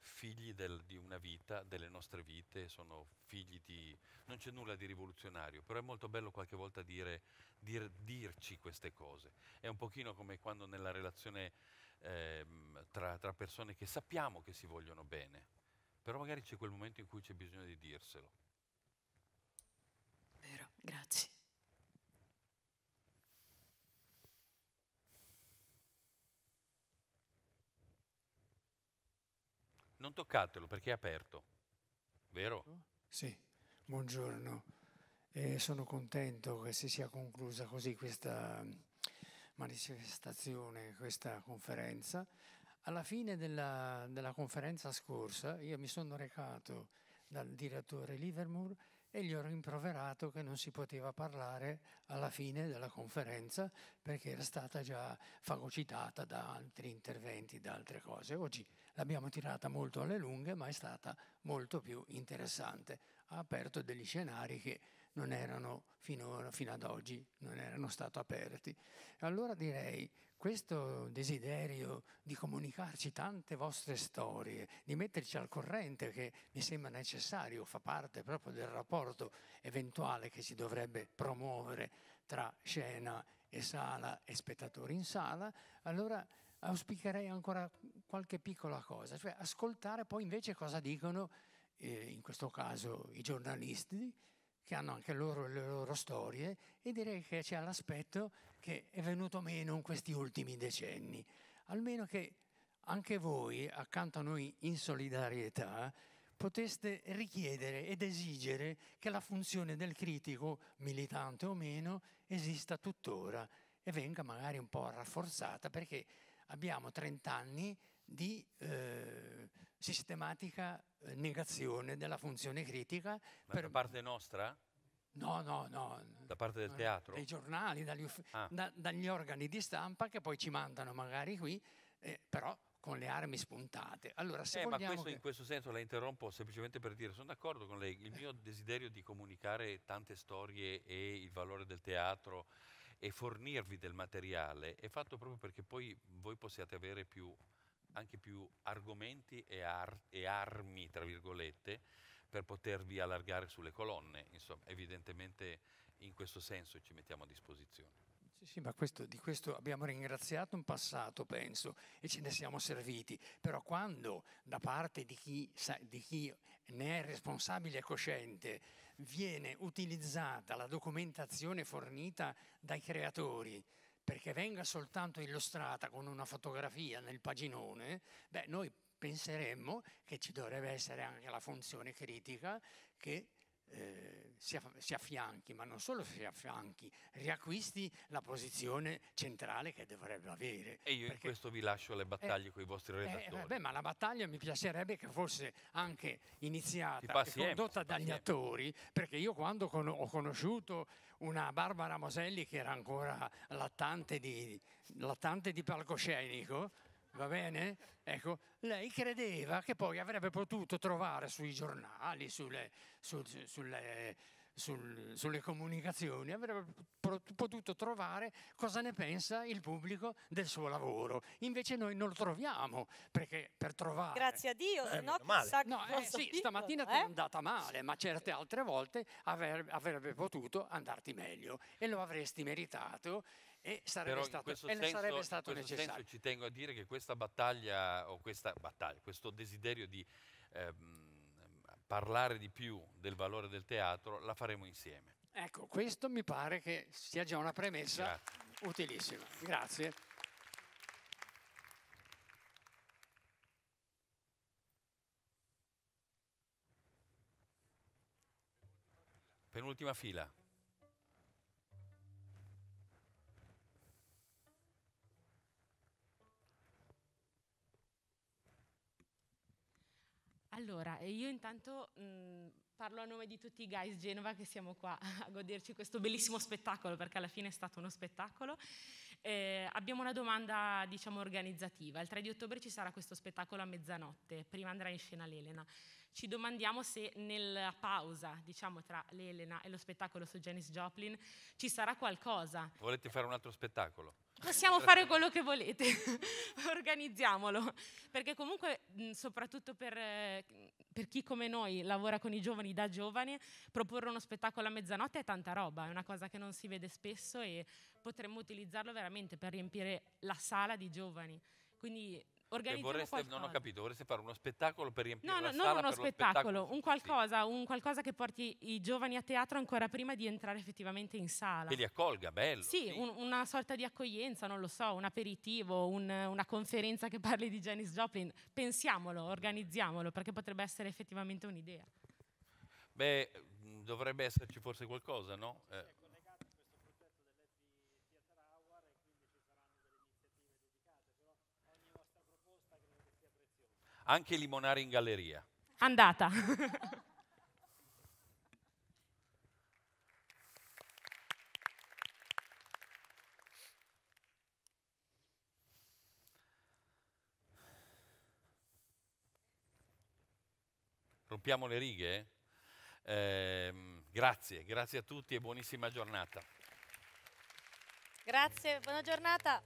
S3: figli del, di una vita, delle nostre vite, sono figli di... non c'è nulla di rivoluzionario, però è molto bello qualche volta dire, dir, dirci queste cose. È un pochino come quando nella relazione eh, tra, tra persone che sappiamo che si vogliono bene, però magari c'è quel momento in cui c'è bisogno di dirselo.
S15: Vero, grazie.
S3: Non toccatelo perché è aperto, vero?
S16: Sì, buongiorno. E sono contento che si sia conclusa così questa manifestazione, questa conferenza. Alla fine della, della conferenza scorsa io mi sono recato dal direttore Livermore e gli ho rimproverato che non si poteva parlare alla fine della conferenza perché era stata già fagocitata da altri interventi, da altre cose. Oggi l'abbiamo tirata molto alle lunghe, ma è stata molto più interessante. Ha aperto degli scenari che non erano finora, fino ad oggi, non erano stati aperti. Allora direi questo desiderio di comunicarci tante vostre storie, di metterci al corrente che mi sembra necessario, fa parte proprio del rapporto eventuale che si dovrebbe promuovere tra scena e sala e spettatori in sala, allora auspicherei ancora qualche piccola cosa, cioè ascoltare poi invece cosa dicono, eh, in questo caso, i giornalisti, che hanno anche loro le loro storie e direi che c'è l'aspetto che è venuto meno in questi ultimi decenni. Almeno che anche voi, accanto a noi in solidarietà, poteste richiedere ed esigere che la funzione del critico, militante o meno, esista tuttora e venga magari un po' rafforzata perché abbiamo 30 anni di eh, sistematica eh, negazione della funzione critica.
S3: Ma per... da parte nostra?
S16: No, no, no.
S3: Da parte del teatro?
S16: Dai giornali, dagli, ah. da, dagli, organi di stampa che poi ci mandano magari qui, eh, però con le armi spuntate. Allora, se
S3: eh,
S16: ma
S3: questo,
S16: che...
S3: in questo senso la interrompo semplicemente per dire, sono d'accordo con lei, il mio desiderio di comunicare tante storie e il valore del teatro e fornirvi del materiale è fatto proprio perché poi voi possiate avere più anche più argomenti e, ar- e armi, tra virgolette, per potervi allargare sulle colonne. Insomma, evidentemente in questo senso ci mettiamo a disposizione.
S16: Sì, sì, ma questo, di questo abbiamo ringraziato in passato, penso, e ce ne siamo serviti. Però quando da parte di chi, sa, di chi ne è responsabile e cosciente viene utilizzata la documentazione fornita dai creatori perché venga soltanto illustrata con una fotografia nel paginone, beh, noi penseremmo che ci dovrebbe essere anche la funzione critica che eh, si, si, affianchi, ma non solo si affianchi, riacquisti la posizione centrale che dovrebbe avere.
S3: E io perché, in questo vi lascio le battaglie eh, con i vostri eh, redattori.
S16: Eh, beh, ma la battaglia mi piacerebbe che fosse anche iniziata e condotta dagli attori, perché io quando con- ho conosciuto una Barbara Moselli che era ancora lattante di, lattante di palcoscenico, va bene? Ecco, lei credeva che poi avrebbe potuto trovare sui giornali, sulle, su, sulle sul- sulle comunicazioni, avrebbe potuto trovare cosa ne pensa il pubblico del suo lavoro. Invece noi non lo troviamo, perché per trovare...
S1: Grazie a Dio,
S16: Eh,
S1: se no chissà
S16: No,
S1: che
S16: eh,
S1: cosa
S16: sì,
S1: dicono,
S16: stamattina ti
S1: eh?
S16: è andata male, ma certe altre volte aver- avrebbe potuto andarti meglio e lo avresti meritato e sarebbe stato, e
S3: senso,
S16: sarebbe
S3: in
S16: stato
S3: questo
S16: necessario.
S3: senso ci tengo a dire che questa battaglia o questa battaglia, questo desiderio di ehm, parlare di più del valore del teatro la faremo insieme.
S16: Ecco, questo mi pare che sia già una premessa utilissima. Grazie.
S3: Penultima fila.
S17: Allora, io intanto mh, parlo a nome di tutti i guys Genova che siamo qua a goderci questo bellissimo spettacolo, perché alla fine è stato uno spettacolo. Eh, abbiamo una domanda, diciamo, organizzativa. Il 3 di ottobre ci sarà questo spettacolo a mezzanotte, prima andrà in scena l'Elena. Ci domandiamo se nella pausa, diciamo, tra l'Elena e lo spettacolo su Janis Joplin ci sarà qualcosa.
S3: Volete fare un altro spettacolo?
S17: Possiamo fare quello che volete, organizziamolo, perché comunque soprattutto per, eh, per chi come noi lavora con i giovani da giovane, proporre uno spettacolo a mezzanotte è tanta roba, è una cosa che non si vede spesso e potremmo utilizzarlo veramente per riempire la sala di giovani. Quindi organizziamo
S3: vorreste,
S17: qualcosa.
S3: non ho capito, vorreste fare uno spettacolo per riempire
S17: No, no,
S3: la
S17: non
S3: sala
S17: uno
S3: per lo
S17: spettacolo, un qualcosa, un qualcosa che porti i giovani a teatro ancora prima di entrare effettivamente in sala.
S3: Che li accolga, bello.
S17: Sì, un- una sorta di accoglienza, non lo so, un aperitivo, un- una conferenza che parli di Janis Joplin. Pensiamolo, organizziamolo, perché potrebbe essere effettivamente un'idea.
S3: Beh, dovrebbe esserci forse qualcosa, no? Eh, Anche limonare in galleria.
S17: Andata.
S3: Rompiamo le righe? Ehm, grazie, grazie a tutti e buonissima giornata.
S1: Grazie, buona giornata.